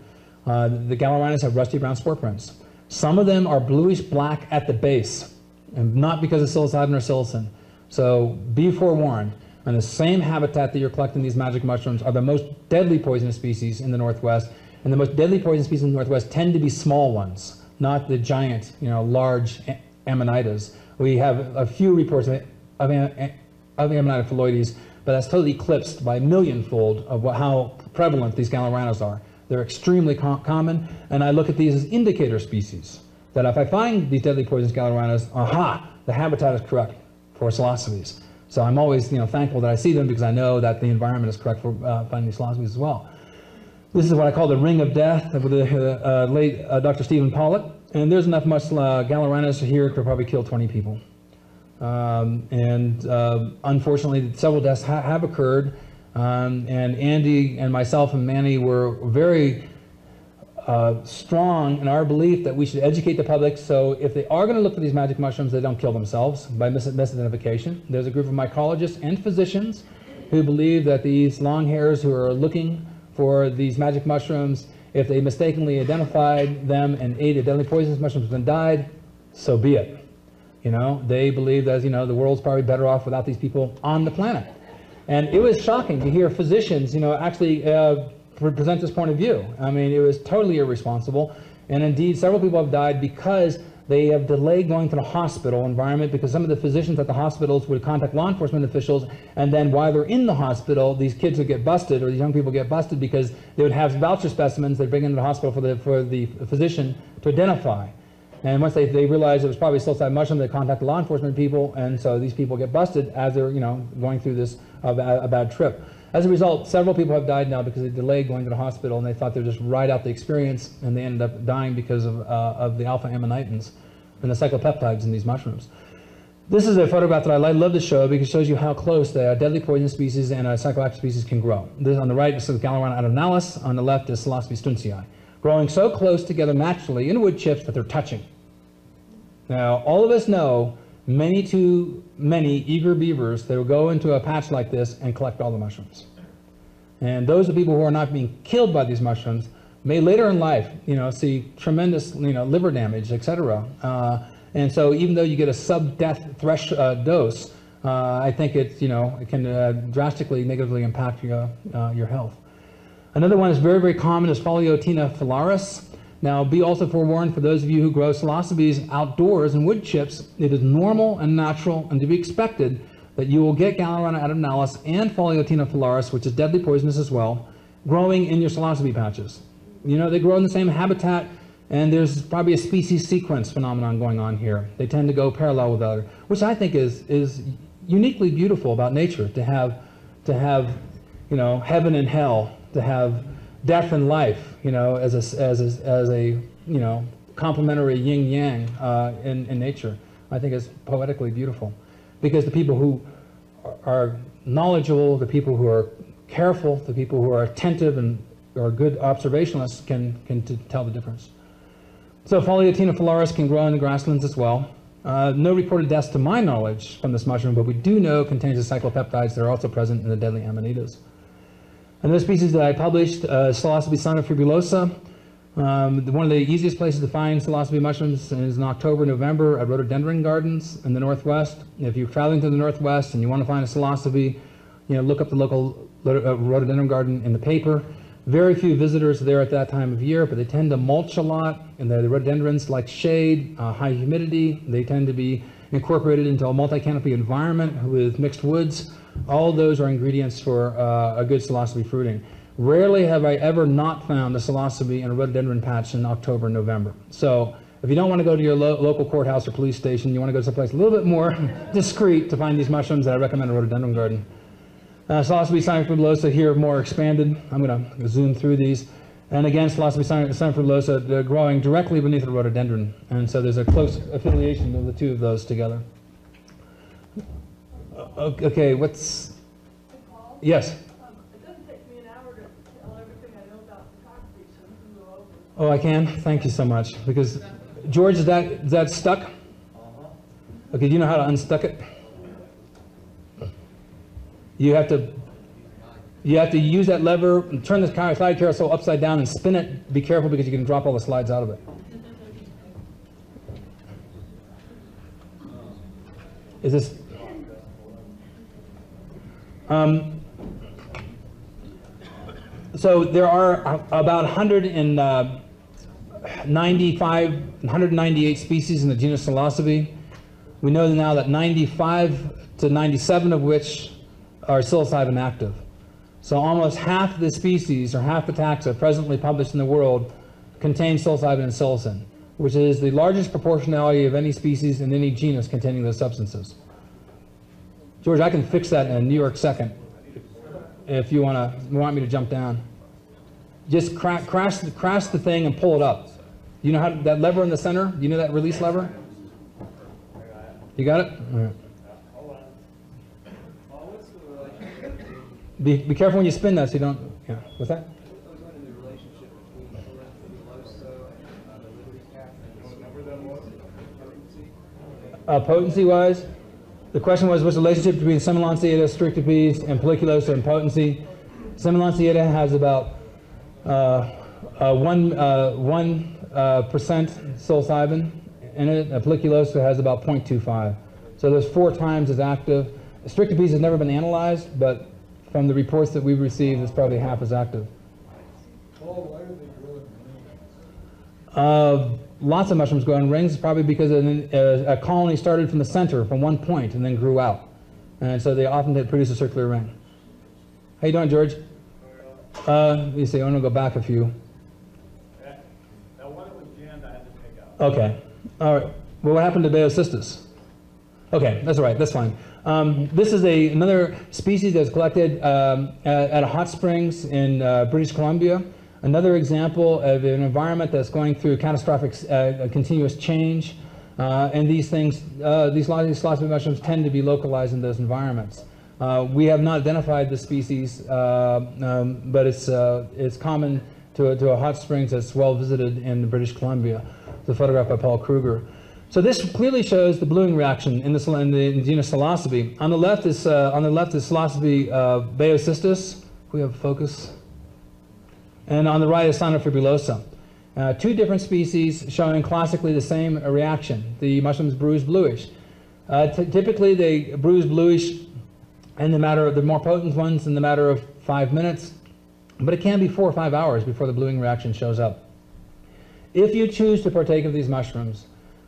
Uh, the Galerinas have rusty brown spore prints. Some of them are bluish black at the base, and not because of psilocybin or psilocin. So be forewarned. And the same habitat that you're collecting these magic mushrooms are the most deadly poisonous species in the Northwest, and the most deadly poisonous species in the Northwest tend to be small ones, not the giant, you know, large amanitas. We have a few reports of, of, of Amanita phalloides, but that's totally eclipsed by a millionfold of what, how prevalent these Galerinas are. They're extremely com common, and I look at these as indicator species. That if I find these deadly poisonous Galerinas, aha, the habitat is correct for psilocybes. So I'm always you know, thankful that I see them because I know that the environment is correct for uh, finding psilocybes as well. This is what I call the ring of death of the uh, late uh, Dr. Stephen Pollock. And there's enough much uh, Galerinas here to probably kill 20 people. Um, and uh, unfortunately, several deaths ha have occurred. Um, and Andy and myself and Manny were very uh, strong in our belief that we should educate the public so if they are going to look for these magic mushrooms, they don't kill themselves by mis misidentification. There's a group of mycologists and physicians who believe that these long hairs who are looking for these magic mushrooms, if they mistakenly identified them and ate a deadly poisonous mushrooms and died, so be it. You know, they believe that, you know, the world's probably better off without these people on the planet. And it was shocking to hear physicians, you know, actually uh, present this point of view. I mean, it was totally irresponsible. And indeed, several people have died because they have delayed going to the hospital environment because some of the physicians at the hospitals would contact law enforcement officials, and then while they're in the hospital, these kids would get busted, or these young people get busted because they would have voucher specimens they bring into the hospital for the, for the physician to identify. And once they, they realized it was probably psilocybin mushroom, they contact law enforcement people, and so these people get busted as they're, you know, going through this uh, a bad trip. As a result, several people have died now because they delayed going to the hospital and they thought they would just ride out the experience and they ended up dying because of, uh, of the alpha amanitins and the cyclopeptides in these mushrooms. This is a photograph that I love to show because it shows you how close the deadly poison species and psychoactive species can grow. This on the right is the Galerina autumnalis, on the left is Psilocybe stuntzii, growing so close together naturally in wood chips that they're touching. Now, all of us know many too many eager beavers that will go into a patch like this and collect all the mushrooms. And those are people who are not being killed by these mushrooms may later in life, you know, see tremendous, you know, liver damage, etc. Uh, and so even though you get a sub-death thresh uh, dose, uh, I think it's, you know, it can uh, drastically negatively impact your, uh, your health. Another one is very, very common is Pholiotina filaris. Now, be also forewarned for those of you who grow psilocybes outdoors in wood chips, it is normal and natural and to be expected that you will get Galerina autumnalis and Pholiotina filaris, which is deadly poisonous as well, growing in your psilocybe patches. You know, they grow in the same habitat, and there's probably a species sequence phenomenon going on here. They tend to go parallel with other, which I think is, is uniquely beautiful about nature, to have, to have, you know, heaven and hell, to have death and life, you know, as a, as a, as a you know, complementary yin yang uh, in, in nature. I think is poetically beautiful. Because the people who are knowledgeable, the people who are careful, the people who are attentive and are good observationalists can, can tell the difference. So Pholiotina filaris can grow in the grasslands as well. Uh, no reported deaths to my knowledge from this mushroom, but we do know it contains the cyclopeptides that are also present in the deadly amanitas. Another species that I published, uh, Psilocybe. Um, one of the easiest places to find psilocybe mushrooms is in October, November at rhododendron gardens in the Northwest. If you're traveling to the Northwest and you want to find a psilocybe, you know, look up the local uh, rhododendron garden in the paper. Very few visitors there at that time of year, but they tend to mulch a lot, and the rhododendrons like shade, uh, high humidity. They tend to be incorporated into a multi-canopy environment with mixed woods. All those are ingredients for uh, a good psilocybe fruiting. Rarely have I ever not found a psilocybe in a rhododendron patch in October and November. So if you don't want to go to your lo- local courthouse or police station, you want to go someplace a little bit more (laughs) discreet to find these mushrooms, I recommend a rhododendron garden. Uh, Psilocybe cyanofibrillosa here more expanded. I'm going to zoom through these. And again, Psilocybe cyanofibrillosa growing directly beneath the rhododendron. And so there's a close affiliation of the two of those together. Okay, what's, yes? um, it doesn't take me an hour to tell everything I know about photography, so you can go over. Oh, I can? Thank you so much. Because, George, is that, is that stuck? Okay, do you know how to unstuck it? You have to, you have to use that lever, and turn the car- slide carousel upside down and spin it. Be careful because you can drop all the slides out of it. Is this? Um, so there are about 195, 198 species in the genus Psilocybe. We know now that 95 to 97 of which are psilocybin active. So almost half the species, or half the taxa presently published in the world, contain psilocybin and psilocin, which is the largest proportionality of any species in any genus containing those substances. George, I can fix that in a New York second if you want to want me to jump down. Just cra- crash, the- crash the thing and pull it up. You know how that lever in the center? You know that release lever? You got it? Right. Be, be careful when you spin that so you don't. Yeah. What's that? Uh, potency wise, the question was what's the relationship between Semilanceata strictipes and Pelliculosa and potency? Semilanceata has about uh, uh, one uh, one uh, psilocybin in it. Uh, Pelliculosa has about 0.25. So there's four times as active. Strictipes has never been analyzed, but from the reports that we've received, it's probably half as active. Paul, why are they? Uh, lots of mushrooms grow in rings, probably because an, uh, a colony started from the center, from one point, and then grew out. And so they often produce a circular ring. How you doing, George? Uh, you see, I'm gonna go back a few. I to. Okay, all right. Well, what happened to Baeocystis? Okay, that's all right, that's fine. Um, this is a, another species that was collected um, at, at a hot springs in uh, British Columbia. Another example of an environment that's going through catastrophic uh, continuous change. Uh, and these things, uh, these psilocybe mushrooms tend to be localized in those environments. Uh, we have not identified the species, uh, um, but it's, uh, it's common to to a hot springs that's well visited in British Columbia. A photograph by Paul Kruger. So this clearly shows the bluing reaction in the, in the genus Psilocybe. On the left is, on the left is Psilocybe uh, baeocystis. We have focus. And on the right is Cyanofibrillosa. Uh, two different species showing classically the same reaction. The mushrooms bruise bluish. Uh, ty- typically they bruise bluish in the matter of the more potent ones in the matter of five minutes, but it can be four or five hours before the bluing reaction shows up. If you choose to partake of these mushrooms,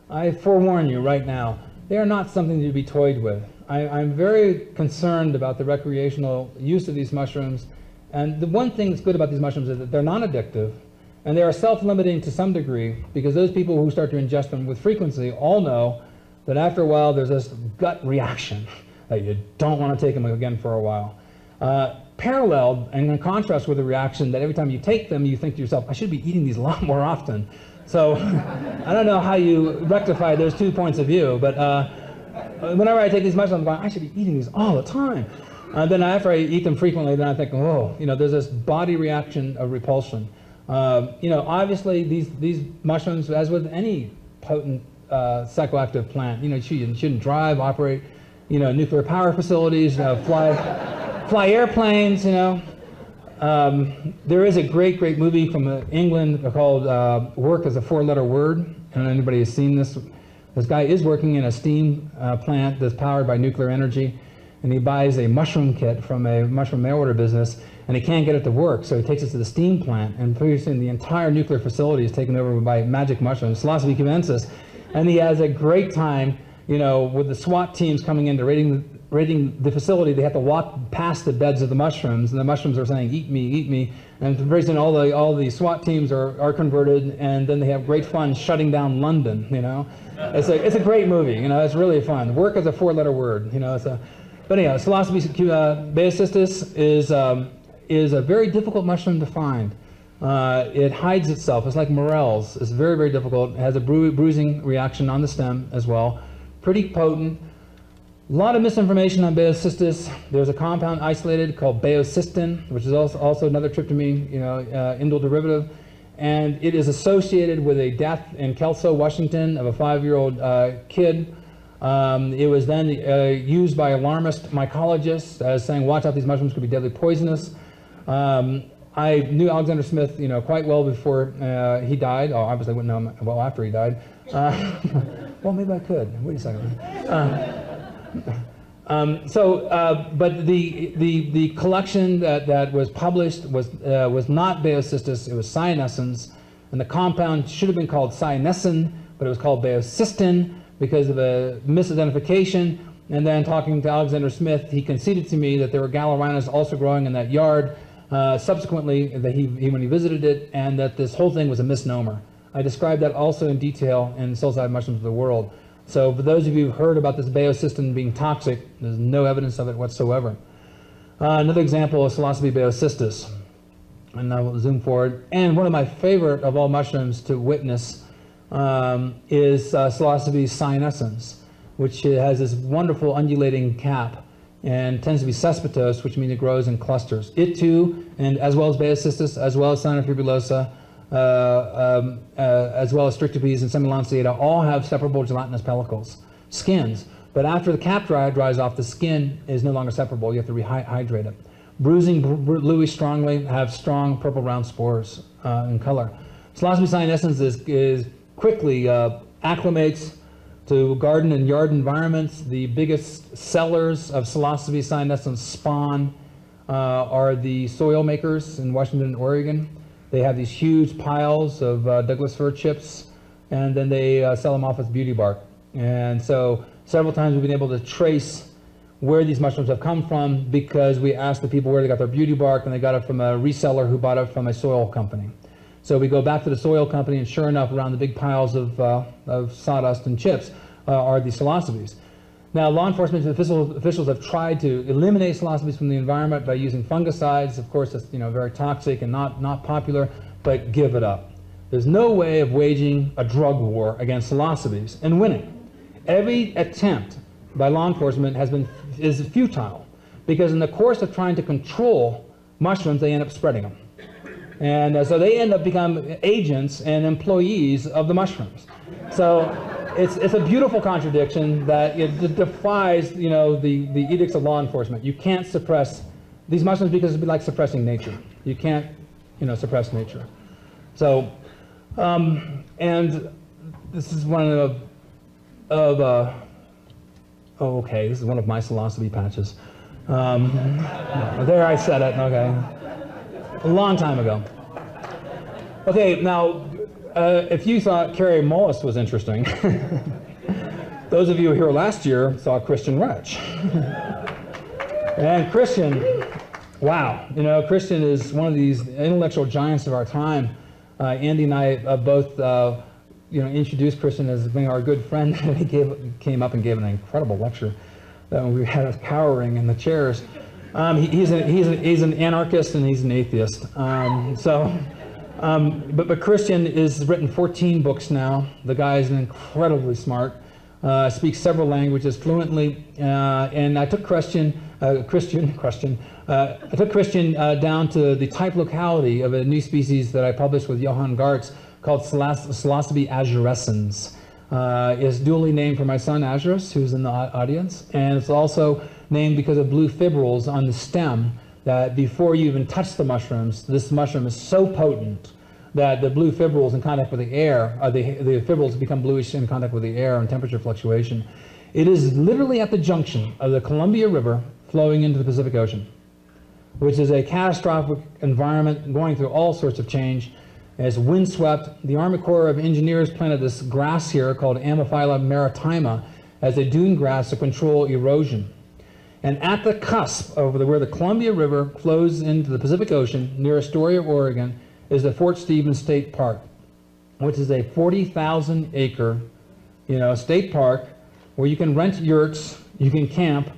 I forewarn you right now, they are not something to be toyed with. I, I'm very concerned about the recreational use of these mushrooms. And the one thing that's good about these mushrooms is that they're non-addictive and they are self-limiting to some degree because those people who start to ingest them with frequency all know that after a while there's this gut reaction (laughs) that you don't want to take them again for a while. Uh, paralleled and in contrast with the reaction that every time you take them, you think to yourself, I should be eating these a lot (laughs) more often. So (laughs) I don't know how you rectify those two points of view, but uh, whenever I take these mushrooms, I'm going, I should be eating these all the time. And then after I eat them frequently, then I think, oh, you know, there's this body reaction of repulsion. Uh, you know, obviously these, these mushrooms, as with any potent uh, psychoactive plant, you know, you shouldn't, shouldn't drive, operate, you know, nuclear power facilities, fly, fly airplanes, you know. Um, there is a great, great movie from uh, England called uh, Work as a Four-Letter Word. I don't know anybody has seen this. This guy is working in a steam uh, plant that's powered by nuclear energy, and he buys a mushroom kit from a mushroom mail order business, and he can't get it to work, so he takes it to the steam plant, and pretty soon the entire nuclear facility is taken over by magic mushrooms, Psilocybe cubensis, and he has a great time you know, with the SWAT teams coming in to raiding, raiding the facility, they have to walk past the beds of the mushrooms, and the mushrooms are saying, "Eat me, eat me." And pretty soon, all the all the SWAT teams are, are converted, and then they have great fun shutting down London. You know, it's a it's a great movie. You know, it's really fun. Work is a four-letter word. You know, it's a. But anyhow, Psilocybe uh, baeocystis is um, is a very difficult mushroom to find. Uh, it hides itself. It's like morels. It's very, very difficult. It has a bru- bruising reaction on the stem as well. Pretty potent. A lot of misinformation on Baeocystis. There's a compound isolated called baeocystin, which is also, also another tryptamine, you know, uh, indole derivative. And it is associated with a death in Kelso, Washington, of a five-year-old uh, kid. Um, it was then uh, used by alarmist mycologists as saying, watch out, these mushrooms could be deadly poisonous. Um, I knew Alexander Smith, you know, quite well before uh, he died. Oh, obviously I wouldn't know him well after he died. Uh, (laughs) well, maybe I could. Wait a second. Uh, um, so, uh, but the, the, the collection that, that was published was, uh, was not Baeocystis, it was cyanescens, and the compound should have been called cyanesin, but it was called baeocystin because of a misidentification. And then talking to Alexander Smith, he conceded to me that there were galerinas also growing in that yard uh, subsequently that he, he, when he visited it, and that this whole thing was a misnomer. I described that also in detail in Psilocybin Mushrooms of the World. So for those of you who've heard about this baeocystin being toxic, there's no evidence of it whatsoever. Uh, another example is Psilocybe baeocystis. And I will zoom forward. And one of my favorite of all mushrooms to witness um, is uh, Psilocybe cyanescens, which has this wonderful undulating cap and tends to be cespitose, which means it grows in clusters. It too, and as well as Baeocystis, as well as Cyanofibrillosa, uh, um, uh, as well as Strictipes and Semilanceata, all have separable gelatinous pellicles, skins. But after the cap dry dries off, the skin is no longer separable. You have to rehydrate it. Bruising bluish strongly, have strong purple round spores uh, in color. Psilocybe cyanescens is, is quickly uh, acclimates to garden and yard environments. The biggest sellers of psilocybe cyanescens spawn uh, are the soil makers in Washington and Oregon. They have these huge piles of uh, Douglas fir chips, and then they uh, sell them off as beauty bark. And so several times we've been able to trace where these mushrooms have come from because we asked the people where they got their beauty bark, and they got it from a reseller who bought it from a soil company. So we go back to the soil company, and sure enough, around the big piles of, uh, of sawdust and chips uh, are these psilocybes. Now, law enforcement officials, have tried to eliminate psilocybes from the environment by using fungicides. Of course, that's you know very toxic and not not popular, but give it up. There's no way of waging a drug war against psilocybes and winning. Every attempt by law enforcement has been is futile because in the course of trying to control mushrooms, they end up spreading them. And uh, so they end up becoming agents and employees of the mushrooms. So it's, it's a beautiful contradiction that it defies, you know, the, the edicts of law enforcement. You can't suppress these mushrooms because it'd be like suppressing nature. You can't, you know, suppress nature. So, um, and this is one of, of uh, oh, okay, this is one of my psilocybe patches. Um, no, (laughs) there I said it, okay a long time ago. Okay, now, uh, if you thought Kary Mullis was interesting, (laughs) those of you here last year saw Christian Rätsch. (laughs) and Christian, wow, you know, Christian is one of these intellectual giants of our time. Uh, Andy and I uh, both, uh, you know, introduced Christian as being our good friend, (laughs) and he gave, came up and gave an incredible lecture. Uh, we had us cowering in the chairs. Um, he, he's, he's, he's an anarchist and he's an atheist. Um, so, um, but, but Christian is written 14 books now. The guy is incredibly smart, uh, speaks several languages fluently. Uh, and I took Christian, uh, Christian, (laughs) Christian, uh, I took Christian uh, down to the type locality of a new species that I published with Jochen Gartz called Psilocybe azurescens. Uh, is duly named for my son Azureus, who's in the audience, and it's also named because of blue fibrils on the stem that before you even touch the mushrooms, this mushroom is so potent that the blue fibrils in contact with the air, uh, the, the fibrils become bluish in contact with the air and temperature fluctuation. It is literally at the junction of the Columbia River flowing into the Pacific Ocean, which is a catastrophic environment going through all sorts of change. It's windswept. The Army Corps of Engineers planted this grass here called Ammophila maritima, as a dune grass to control erosion. And at the cusp of the, where the Columbia River flows into the Pacific Ocean near Astoria, Oregon, is the Fort Stevens State Park, which is a 40,000 acre, you know, state park where you can rent yurts, you can camp,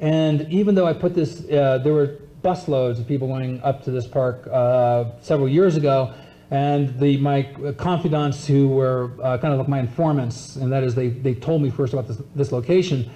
and even though I put this, uh, there were busloads of people going up to this park uh, several years ago, and the my confidants who were uh, kind of like my informants, and that is they, they told me first about this, this location.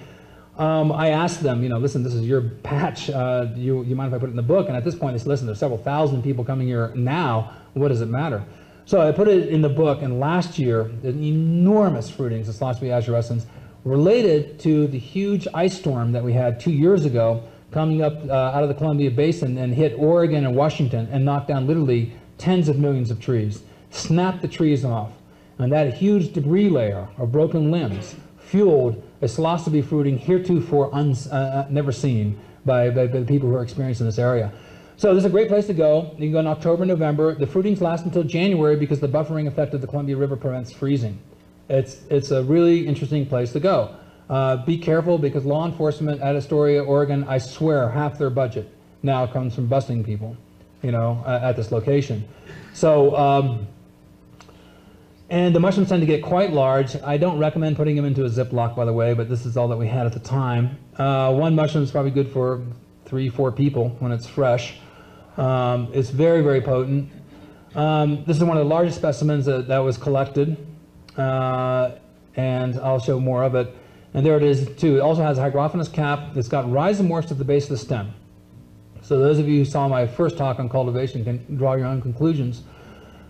Um, I asked them, you know, listen, this is your patch. Uh, you, you mind if I put it in the book? And at this point, they said, listen, there's several thousand people coming here now. What does it matter? So I put it in the book, and last year, an enormous fruitings of Psilocybe azurescens related to the huge ice storm that we had two years ago coming up uh, out of the Columbia Basin and hit Oregon and Washington and knocked down literally tens of millions of trees, snapped the trees off. And that huge debris layer of broken limbs fueled a psilocybe fruiting heretofore uh, uh, never seen by, by, by the people who are experiencing this area. So this is a great place to go. You can go in October, November. The fruitings last until January because the buffering effect of the Columbia River prevents freezing. It's, it's a really interesting place to go. Uh, be careful because law enforcement at Astoria, Oregon, I swear half their budget now comes from busting people, you know, uh, at this location. So, um, and the mushrooms tend to get quite large. I don't recommend putting them into a Ziploc, by the way, but this is all that we had at the time. Uh, one mushroom is probably good for three, four people when it's fresh. Um, it's very, very potent. Um, this is one of the largest specimens that, that was collected, uh, and I'll show more of it. And there it is too. It also has a hygrophanous cap. It's got rhizomorphs at the base of the stem. So those of you who saw my first talk on cultivation can draw your own conclusions.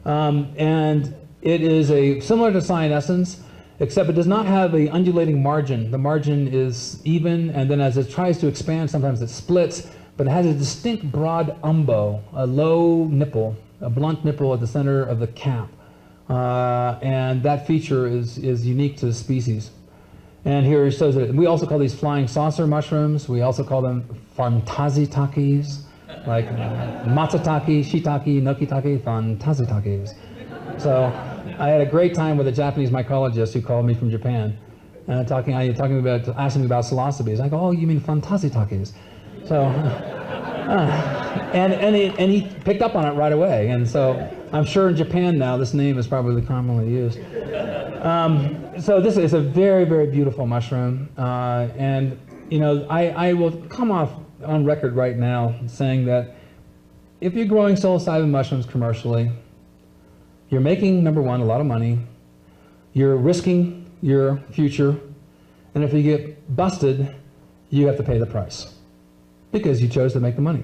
Um, and it is a similar to cyanescens, except it does not have a undulating margin. The margin is even, and then as it tries to expand, sometimes it splits, but it has a distinct broad umbo, a low nipple, a blunt nipple at the center of the cap. Uh, and that feature is, is unique to the species. And here it shows it. We also call these flying saucer mushrooms. We also call them fantazitakis, like (laughs) matsutake, shiitake, nokitake, fantazitakis. So I had a great time with a Japanese mycologist who called me from Japan, uh, talking, I, talking about, asking me about psilocybes. I go, oh, you mean fantazitakis? So, (laughs) uh, and, and, he, and he picked up on it right away. And so I'm sure in Japan now this name is probably commonly used. Um, so this is a very, very beautiful mushroom. Uh, and, you know, I, I will come off on record right now saying that if you're growing psilocybin mushrooms commercially, you're making, number one, a lot of money. You're risking your future. And if you get busted, you have to pay the price because you chose to make the money.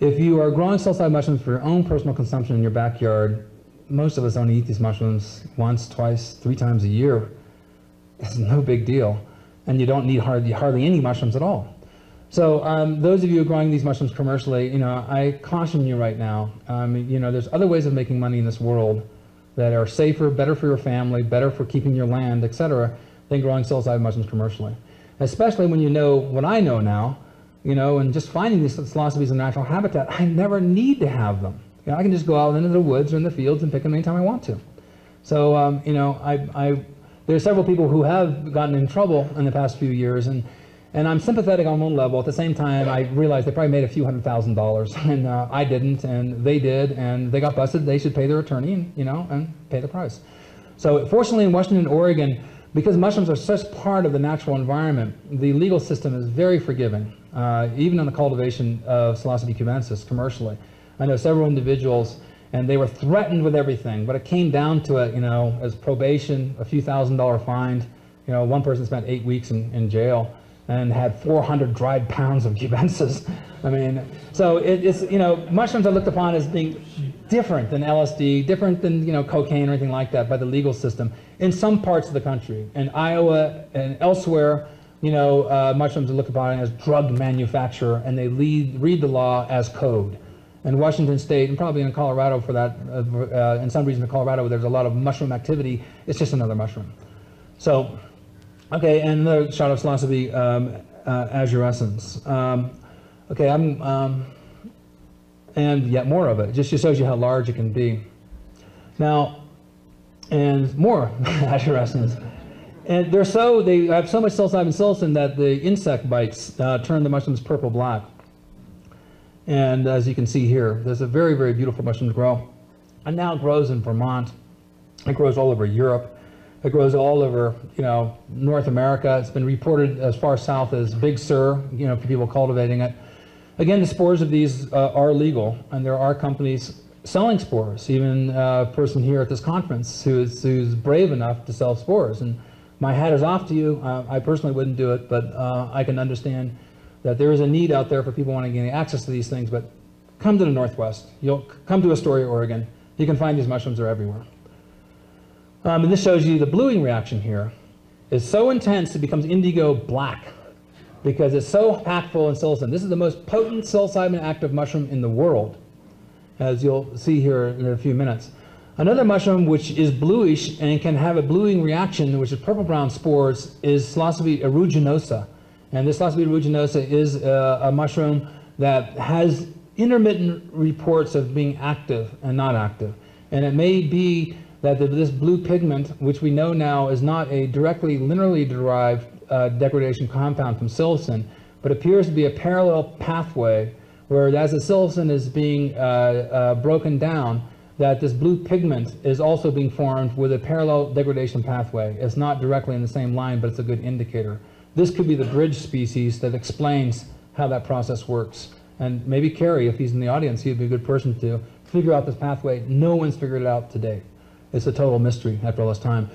If you are growing psilocybin mushrooms for your own personal consumption in your backyard, most of us only eat these mushrooms once, twice, three times a year. It's no big deal. And you don't need hardly, hardly any mushrooms at all. So um, those of you growing these mushrooms commercially, you know, I caution you right now. Um, you know, there's other ways of making money in this world that are safer, better for your family, better for keeping your land, etc., than growing psilocybin mushrooms commercially. Especially when you know what I know now, you know, and just finding these psilocybes in natural habitat, I never need to have them. You know, I can just go out into the woods or in the fields and pick them anytime I want to. So, um, you know, I, I, there are several people who have gotten in trouble in the past few years, and and I'm sympathetic on one level. At the same time, I realize they probably made a few hundred thousand dollars, (laughs) and uh, I didn't, and they did, and they got busted. They should pay their attorney, you know, and pay the price. So fortunately, in Washington, Oregon, because mushrooms are such part of the natural environment, the legal system is very forgiving, uh, even in the cultivation of Psilocybe cubensis commercially. I know several individuals, and they were threatened with everything, but it came down to it, you know, as probation, a few thousand dollar fine. You know, one person spent eight weeks in, in jail and had 400 dried pounds of cubensis. I mean, so it, it's, you know, mushrooms are looked upon as being different than LSD, different than, you know, cocaine or anything like that by the legal system in some parts of the country. In Iowa and elsewhere, you know, uh, mushrooms are looked upon as drug manufacture and they lead, read the law as code. In Washington State, and probably in Colorado for that, uh, uh, in some reason in Colorado where there's a lot of mushroom activity, it's just another mushroom. So Okay, and another shot of psilocybe um, uh, azurescens. Um, okay, I'm, um, and yet more of it. Just shows you how large it can be. Now, and more (laughs) azurescens. And they're so, they have so much psilocybin psilocin that the insect bites uh, turn the mushrooms purple-black. And as you can see here, there's a very, very beautiful mushroom to grow. And now it grows in Vermont. It grows all over Europe. It grows all over, you know, North America. It's been reported as far south as Big Sur, you know, for people cultivating it. Again, the spores of these uh, are legal, and there are companies selling spores. Even a person here at this conference who is who's brave enough to sell spores. And my hat is off to you. Uh, I personally wouldn't do it, but uh, I can understand that there is a need out there for people wanting to gain access to these things. But come to the Northwest. You'll come to Astoria, Oregon. You can find these mushrooms are everywhere. Um, and this shows you the bluing reaction here is so intense it becomes indigo black because it's so full in psilocin. This is the most potent psilocybin active mushroom in the world, as you'll see here in a few minutes. Another mushroom which is bluish and can have a bluing reaction, which is purple-brown spores, is Psilocybe aeruginosa. And this Psilocybe aeruginosa is a, a mushroom that has intermittent reports of being active and not active. And it may be that this blue pigment, which we know now is not a directly linearly derived uh, degradation compound from psilocin, but appears to be a parallel pathway where as the psilocin is being uh, uh, broken down, that this blue pigment is also being formed with a parallel degradation pathway. It's not directly in the same line, but it's a good indicator. This could be the bridge species that explains how that process works. And maybe Kary, if he's in the audience, he'd be a good person to figure out this pathway. No one's figured it out to date. It's a total mystery after all this time.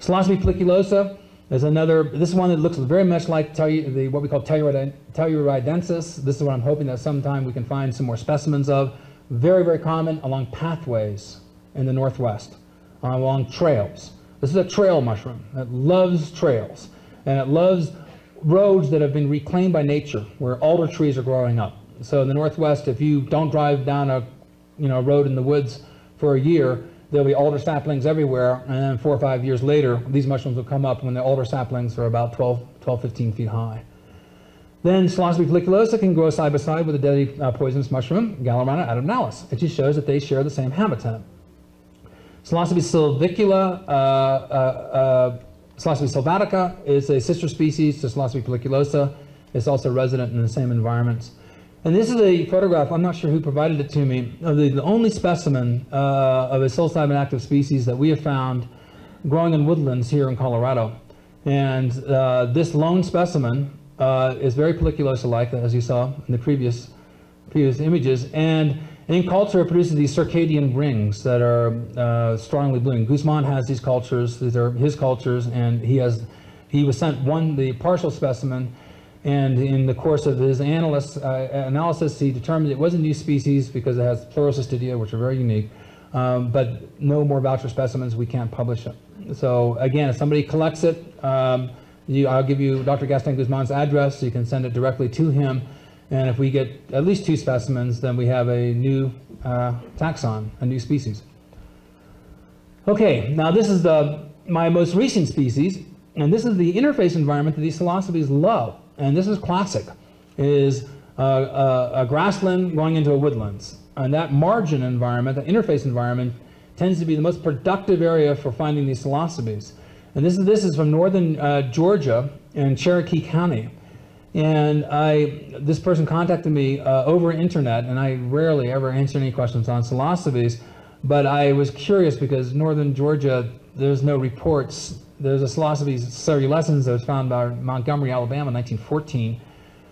Psilocybe is another, this is one that looks very much like the, what we call telluride, telluridensis. This is what I'm hoping that sometime we can find some more specimens of. Very, very common along pathways in the Northwest, along trails. This is a trail mushroom. It loves trails. And it loves roads that have been reclaimed by nature, where alder trees are growing up. So in the Northwest, if you don't drive down a you know, road in the woods for a year, there'll be alder saplings everywhere, and then four or five years later, these mushrooms will come up when the alder saplings are about 12, 12 15 feet high. Then Psilocybe folliculosa can grow side by side with the deadly uh, poisonous mushroom, Galerina autumnalis. It just shows that they share the same habitat. Psilocybe sylvicula, uh, uh, uh, Psilocybe sylvatica is a sister species to Psilocybe folliculosa. It's also resident in the same environments. And this is a photograph, I'm not sure who provided it to me, of the, the only specimen uh, of a psilocybin active species that we have found growing in woodlands here in Colorado. And uh, this lone specimen uh, is very folliculosa-like, as you saw in the previous, previous images. And in culture, it produces these circadian rings that are uh, strongly blooming. Guzman has these cultures, these are his cultures, and he has, he was sent one, the partial specimen, and in the course of his analysis, uh, analysis, he determined it was a new species because it has pleurocystidia, which are very unique. Um, but no more voucher specimens, we can't publish it. So again, if somebody collects it, um, you, I'll give you Dr. Gaston Guzman's address. You can send it directly to him. And if we get at least two specimens, then we have a new uh, taxon, a new species. Okay, now this is the, my most recent species, and this is the interface environment that these psilocybes love. And this is classic, is uh, a, a grassland going into a woodlands. And that margin environment, that interface environment, tends to be the most productive area for finding these psilocybes. And this is, this is from northern uh, Georgia in Cherokee County. And I, this person contacted me uh, over internet, and I rarely ever answer any questions on psilocybes, but I was curious because northern Georgia, there's no reports. There's a psilocybes caerulescens that was found by Montgomery, Alabama in 1914,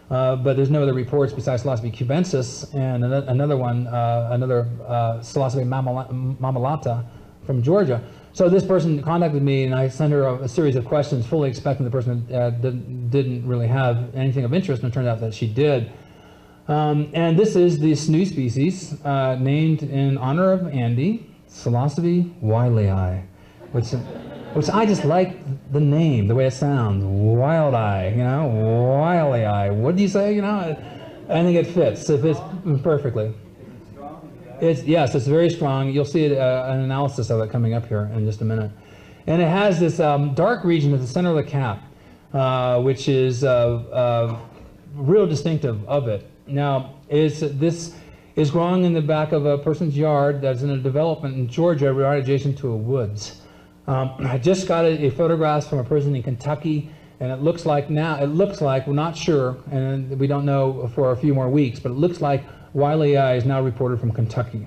uh, but there's no other reports besides Psilocybe cubensis and ano- another one, uh, another uh, mamala- mamalata from Georgia. So this person contacted me, and I sent her a, a series of questions, fully expecting the person uh, didn't, didn't really have anything of interest, and it turned out that she did. Um, and this is this new species uh, named in honor of Andy, Psilocybe weilii, which, which I just like the name, the way it sounds, wild eye, you know, wily eye. What do you say, you know? I think it fits, it fits perfectly. It's, yes, it's very strong. You'll see it, uh, an analysis of it coming up here in just a minute. And it has this um, dark region at the center of the cap, uh, which is uh, real distinctive of it. Now, is this is growing in the back of a person's yard that's in a development in Georgia right adjacent to a woods. Um, I just got a, a photograph from a person in Kentucky, and it looks like now, it looks like, we're not sure, and we don't know for a few more weeks, but it looks like Wiley Eye is now reported from Kentucky.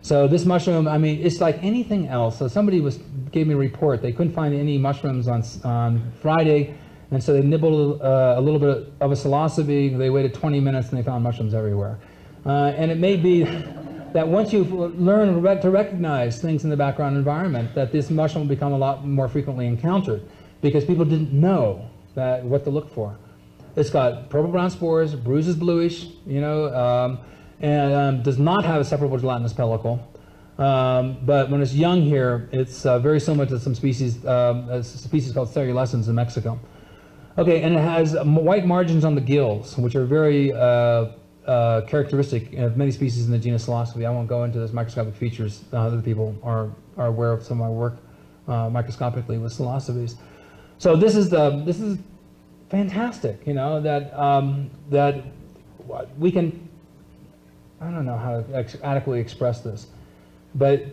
So this mushroom, I mean, it's like anything else. So somebody was gave me a report. They couldn't find any mushrooms on on Friday, and so they nibbled uh, a little bit of a psilocybe. They waited 20 minutes and they found mushrooms everywhere. Uh, and it may be (laughs) that once you learn rec- to recognize things in the background environment, that this mushroom will become a lot more frequently encountered because people didn't know that what to look for. It's got purple brown spores, bruises bluish, you know, um, and um, does not have a separable gelatinous pellicle. Um, but when it's young here, it's uh, very similar to some species, um, a species called Caerulescens in Mexico. Okay, and it has white margins on the gills, which are very uh, uh, characteristic of many species in the genus Psilocybe. I won't go into those microscopic features. Uh, other people are, are aware of some of my work uh, microscopically with Psilocybes. So this is the this is fantastic. You know that um, that we can. I don't know how to ex- adequately express this, but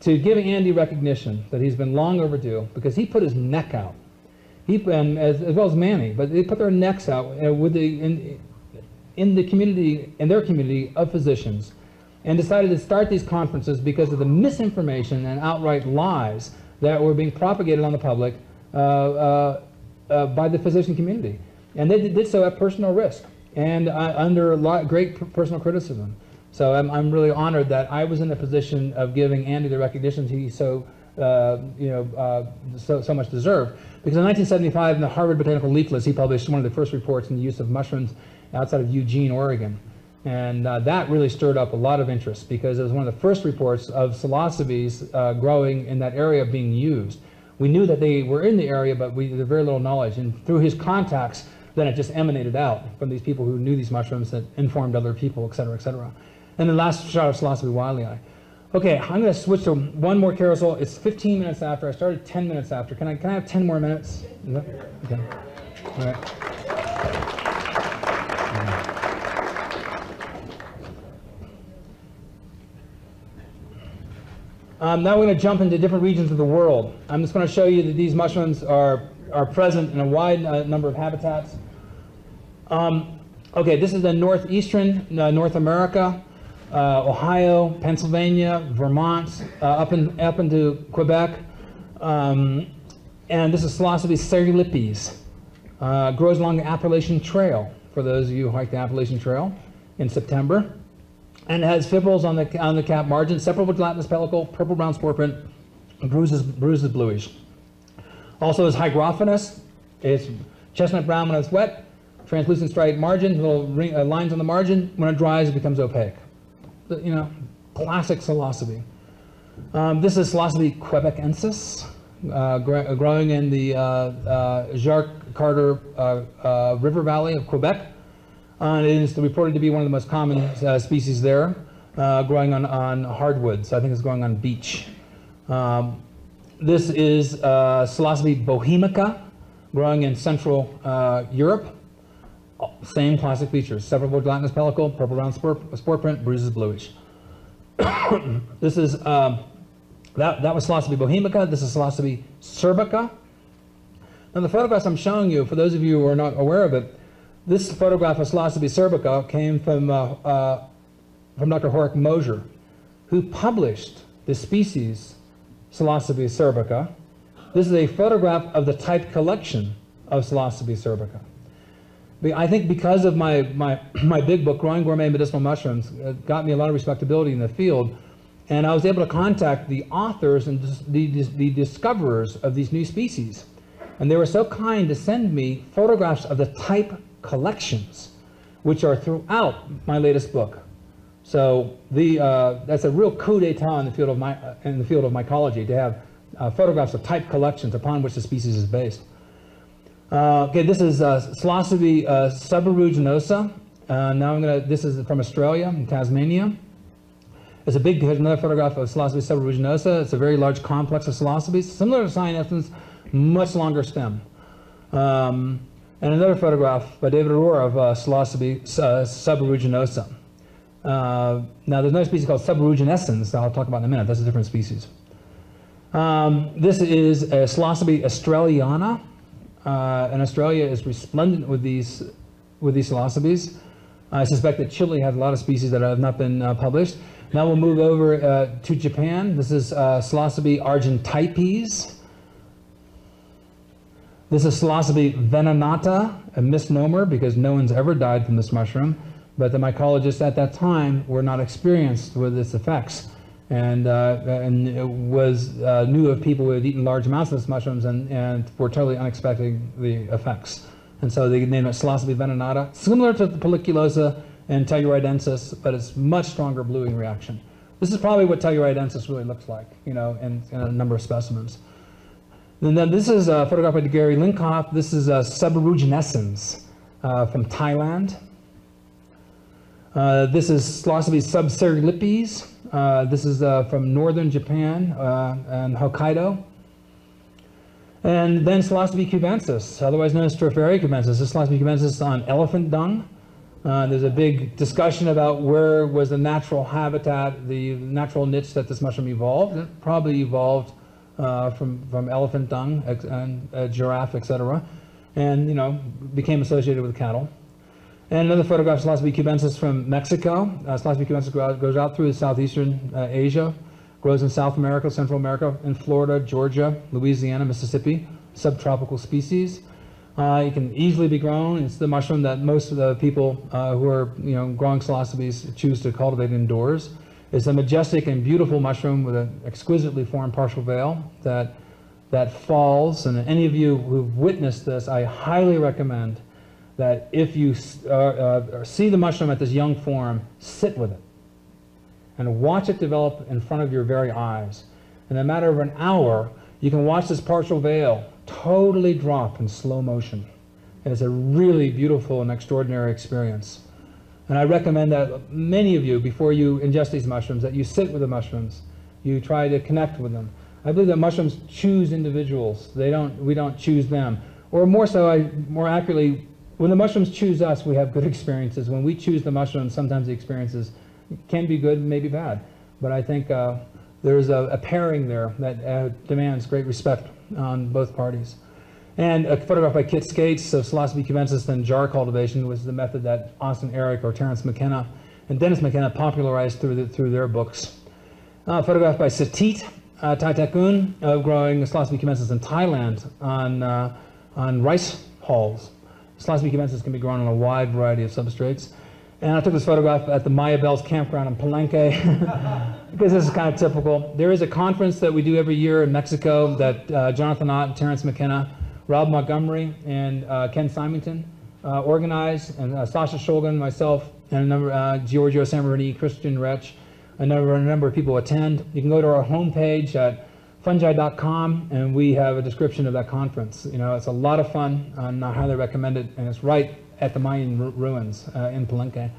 to give Andy recognition that he's been long overdue because he put his neck out. He and as, as well as Manny, but they put their necks out uh, with the in, in the community in their community of physicians, and decided to start these conferences because of the misinformation and outright lies that were being propagated on the public uh, uh, uh, by the physician community, and they did- so at personal risk and uh, under a lot, great personal criticism. So I'm, I'm really honored that I was in the position of giving Andy the recognition he so, uh, you know, uh, so, so much deserved. Because in 1975, in the Harvard Botanical Leaflets, he published one of the first reports on the use of mushrooms outside of Eugene, Oregon. And uh, that really stirred up a lot of interest because it was one of the first reports of psilocybes uh, growing in that area being used. We knew that they were in the area, but we had very little knowledge. And through his contacts, then it just emanated out from these people who knew these mushrooms that informed other people, et cetera, et cetera. And the last shot of psilocybe eye. Okay, I'm going to switch to one more carousel. It's 15 minutes after. I started 10 minutes after. Can I, can I have 10 more minutes? Okay. All right. Um, now we're going to jump into different regions of the world. I'm just going to show you that these mushrooms are, are present in a wide uh, number of habitats. Um, okay, this is the northeastern uh, North America, uh, Ohio, Pennsylvania, Vermont, uh, up, in, up into Quebec. Um, and this is Psilocybe cerulipes. Uh, grows along the Appalachian Trail, for those of you who hike the Appalachian Trail in September. And has fibrils on the, on the cap margin, separable gelatinous pellicle, purple brown spore print, bruises, bruises bluish. Also is hygrophilous. It's chestnut brown when it's wet, translucent striped margin, little ring, uh, lines on the margin. When it dries, it becomes opaque. You know, classic psilocybe. Um, this is Psilocybe quebecensis, uh, growing in the uh, uh, Jacques Cartier uh, uh, River Valley of Quebec. Uh, it is reported to be one of the most common uh, species there, uh, growing on, on hardwoods. I think it's growing on beech. Um, this is uh, bohemica, growing in Central uh, Europe. Same classic features, separable gelatinous pellicle, purple round spore, spore print, bruises bluish. (coughs) this is, um, that, that was Psilocybe bohemica, this is Psilocybe serbica. Now the photographs I'm showing you, for those of you who are not aware of it, this photograph of Psilocybe Serbica came from, uh, uh, from Dr. Horik Moser, who published the species Psilocybe serbica. This is a photograph of the type collection of Psilocybe serbica. Be- I think because of my, my, (clears throat) my big book, Growing Gourmet Medicinal Mushrooms, it got me a lot of respectability in the field. And I was able to contact the authors and the, the, the discoverers of these new species. And they were so kind to send me photographs of the type collections, which are throughout my latest book. So the, uh, that's a real coup d'etat in the field of, my, uh, in the field of mycology to have uh, photographs of type collections upon which the species is based. Uh, okay, this is uh, Psilocybe uh, subaeruginosa. Uh, now I'm gonna, this is from Australia, Tasmania. There's a big, here's another photograph of Psilocybe subaeruginosa. It's a very large complex of psilocybes, similar to cyanescens, much longer stem. Um, and another photograph by David Arora of uh, Psilocybe uh. Uh, now, there's another species called subaeruginascens that I'll talk about in a minute. That's a different species. Um, this is a Psilocybe australiana, uh, and Australia is resplendent with these with these psilocybes. I suspect that Chile has a lot of species that have not been uh, published. Now we'll move over uh, to Japan. This is uh, Psilocybe argentipes. This is Psilocybe venenata, a misnomer because no one's ever died from this mushroom, but the mycologists at that time were not experienced with its effects and, uh, and it was, uh, knew of people who had eaten large amounts of this mushrooms and, and were totally unexpected the effects. And so they named it Psilocybe venenata, similar to the Folliculosa and Telluridensis, but it's much stronger bluing reaction. This is probably what Telluridensis really looks like, you know, in, in a number of specimens. And then this is a photograph by Gary Lincoff. This is a subaeruginascens uh, from Thailand. Uh, this is Psilocybe subcerulipes. Uh, this is uh, from northern Japan uh, and Hokkaido. And then Psilocybe cubensis, otherwise known as Stropharia cubensis. This is cubensis on elephant dung. Uh, there's a big discussion about where was the natural habitat, the natural niche that this mushroom evolved. It probably evolved uh, from, from elephant dung and uh, giraffe, etc., and you know became associated with cattle. And another photograph, Psilocybe cubensis from Mexico. Uh, Psilocybe cubensis goes out through southeastern uh, Asia, grows in South America, Central America, in Florida, Georgia, Louisiana, Mississippi, subtropical species. Uh, it can easily be grown. It's the mushroom that most of the people uh, who are you know growing psilocybes choose to cultivate indoors. It's a majestic and beautiful mushroom with an exquisitely formed partial veil that that falls. And any of you who've witnessed this, I highly recommend that if you uh, uh, see the mushroom at this young form, sit with it and watch it develop in front of your very eyes. In a matter of an hour, you can watch this partial veil totally drop in slow motion. It's a really beautiful and extraordinary experience. And I recommend that many of you, before you ingest these mushrooms, that you sit with the mushrooms, you try to connect with them. I believe that mushrooms choose individuals. They don't, we don't choose them. Or more so, I, more accurately, when the mushrooms choose us, we have good (laughs) experiences. When we choose the mushrooms, sometimes the experiences can be good, and maybe bad. But I think uh, there's a, a pairing there that uh, demands great respect on both parties. And a photograph by Kit Scates of Psilocybe cubensis and jar cultivation was the method that Austin Eric or Terrence McKenna and Dennis McKenna popularized through, the, through their books. Uh, photographed by Satit uh, Taitakun of growing Psilocybe cubensis in Thailand on, uh, on rice hulls. Psilocybe cubensis can be grown on a wide variety of substrates. And I took this photograph at the Maya Bells campground in Palenque (laughs) because this is kind of typical. There is a conference that we do every year in Mexico that uh, Jonathan Ott, and Terrence McKenna, Rob Montgomery, and uh, Ken Symington uh, organize, and uh, Sasha Shulgin, myself, and a number, uh, Giorgio Samorini, Christian Rätsch, a number, a number of people attend. You can go to our homepage at fungi.com, and we have a description of that conference. You know, it's a lot of fun, and I highly recommend it, and it's right at the Mayan ru- ruins uh, in Palenque.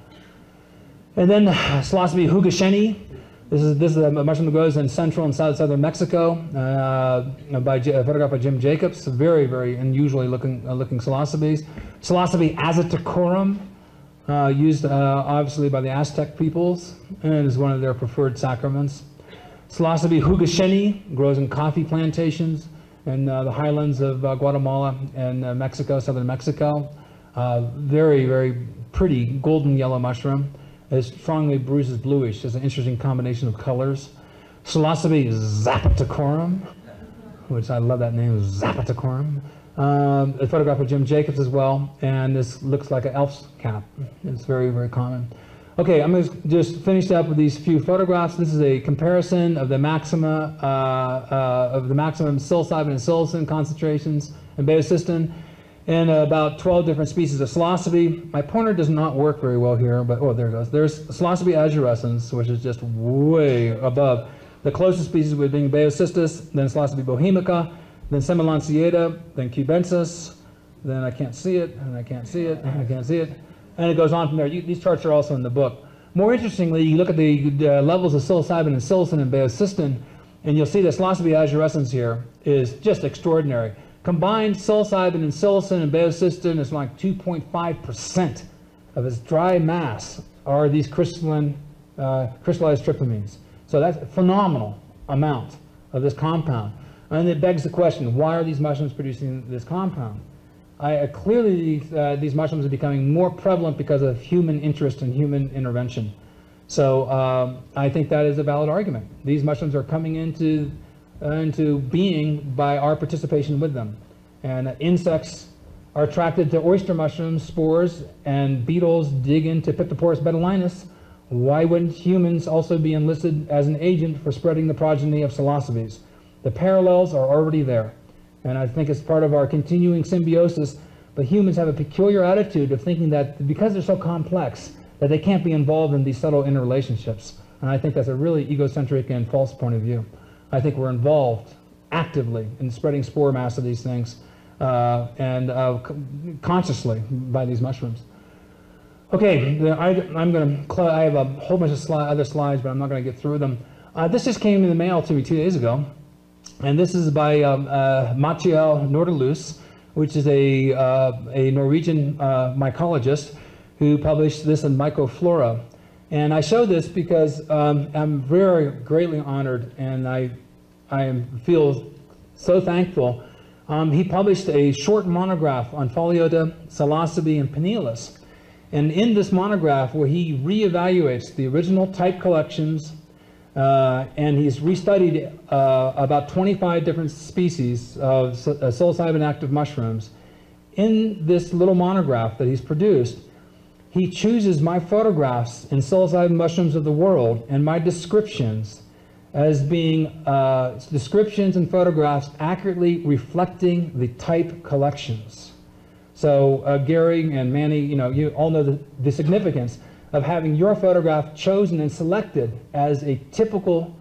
And then uh, Psilocybe hoogshagenii. This is this is a mushroom that grows in central and south southern Mexico. Uh, by J- a photograph by Jim Jacobs. Very very unusually looking uh, looking psilocybes. Psilocybe aztecorum, uh, used uh, obviously by the Aztec peoples and is one of their preferred sacraments. Psilocybe hoogshagenii grows in coffee plantations in uh, the highlands of uh, Guatemala and uh, Mexico, southern Mexico. Uh, very, very pretty golden yellow mushroom. It strongly bruises bluish. It's an interesting combination of colors. Psilocybe zapotecorum, which I love that name, zapotecorum. Um, a photograph of Jim Jacobs as well, and this looks like an elf's cap. It's very, very common. Okay, I'm going to just finish up with these few photographs. This is a comparison of the maxima uh, uh, of the maximum psilocybin and psilocin concentrations in baeocystin in about 12 different species of psilocybe. My pointer does not work very well here, but oh, there it goes. There's psilocybe azurescens, which is just way above. The closest species would be baeocystis, then psilocybe bohemica, then semilanceata, then cubensis, then I can't see it, and I can't see it, and I can't see it. And it goes on from there. You, these charts are also in the book. More interestingly, you look at the uh, levels of psilocybin and psilocin and baeocystin, and you'll see that psilocybe azurescens here is just extraordinary. Combined psilocybin and psilocin and baeocystin is like 2.5% of its dry mass are these crystalline, uh, crystallized tryptamines. So that's a phenomenal amount of this compound. And it begs the question, why are these mushrooms producing this compound? I, uh, clearly, uh, these mushrooms are becoming more prevalent because of human interest and human intervention. So um, I think that is a valid argument. These mushrooms are coming into, into being by our participation with them. And insects are attracted to oyster mushroom spores, and beetles dig into Piptoporus betulinus. Why wouldn't humans also be enlisted as an agent for spreading the progeny of psilocybes? The parallels are already there. And I think it's part of our continuing symbiosis. But humans have a peculiar attitude of thinking that because they're so complex, that they can't be involved in these subtle interrelationships. And I think that's a really egocentric and false point of view. I think we're involved actively in spreading spore mass of these things uh, and uh, consciously by these mushrooms. Okay, I, am going to, I have a whole bunch of sli other slides, but I'm not going to get through them. Uh, this just came in the mail to me two days ago, and this is by um, uh, Machiel Noordeloos, which is a, uh, a Norwegian uh, mycologist who published this in Mycoflora. And I show this because um, I'm very greatly honored, and I, I feel so thankful. Um, he published a short monograph on Pholiota, Psilocybe, and Pinealis. And in this monograph, where he reevaluates the original type collections, uh, and he's restudied uh, about 25 different species of uh, psilocybin active mushrooms, in this little monograph that he's produced, he chooses my photographs in psilocybin mushrooms of the world and my descriptions as being uh, descriptions and photographs accurately reflecting the type collections. So uh, Gary and Manny, you know, you all know the, the significance of having your photograph chosen and selected as a typical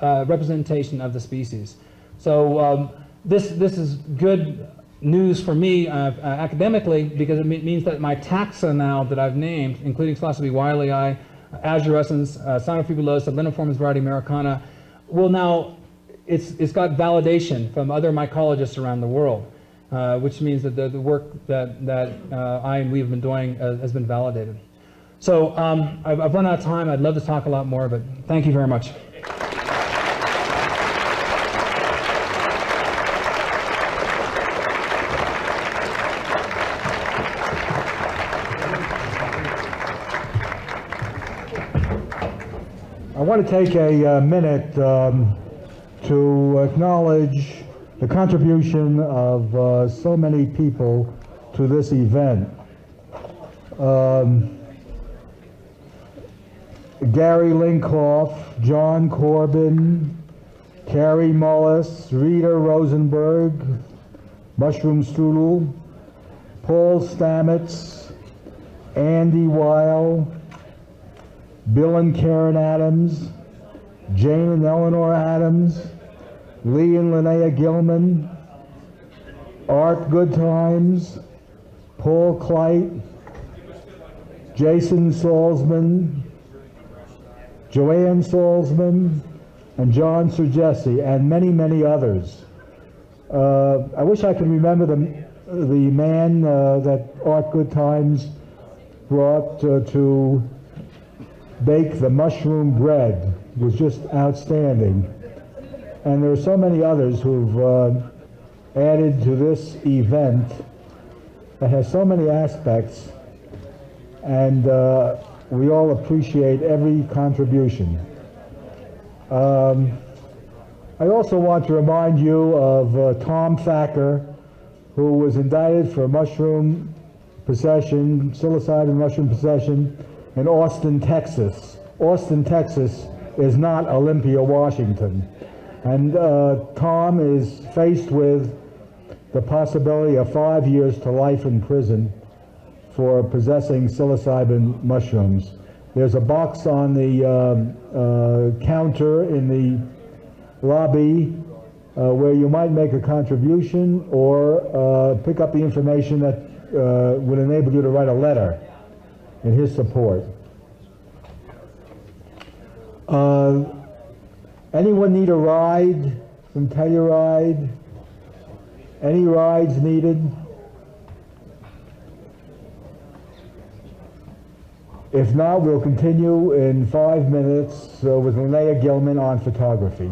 uh, representation of the species. So um, this, this is good news for me uh, uh, academically because it means that my taxa now that I've named, including Psilocybe weilii, Azurescens, uh, Cyanofibrillosa, liniformans variety americana, will now, it's, it's got validation from other mycologists around the world uh, which means that the, the work that, that uh, I and we have been doing uh, has been validated. So um, I've, I've, run out of time. I'd love to talk a lot more, but thank you very much. I want to take a uh, minute um, to acknowledge the contribution of uh, so many people to this event. Um, Gary Lincoff, John Corbin, Kary Mullis, Rita Rosenberg, Mushroom Strudel, Paul Stamets, Andy Weil, Bill and Karen Adams, Jane and Eleanor Adams, Lee and Linnea Gilman, Art Goodtimes, Paul Kleit, Jason Salzman, Joanne Salzman, and John Sergesi, and many, many others. Uh, I wish I could remember the, the man uh, that Art Goodtimes brought uh, to bake the mushroom bread. Was just outstanding. And there are so many others who've uh, added to this event that has so many aspects, and uh, we all appreciate every contribution. Um, I also want to remind you of uh, Tom Thacker, who was indicted for mushroom possession, psilocybin mushroom possession in Austin, Texas. Austin, Texas is not Olympia, Washington. And uh, Tom is faced with the possibility of five years to life in prison for possessing psilocybin mushrooms. There's a box on the um, uh, counter in the lobby uh, where you might make a contribution or uh, pick up the information that uh, would enable you to write a letter in his support. Uh, Anyone need a ride from Telluride? Any rides needed? If not, we'll continue in five minutes uh, with Linnea Gilman on photography.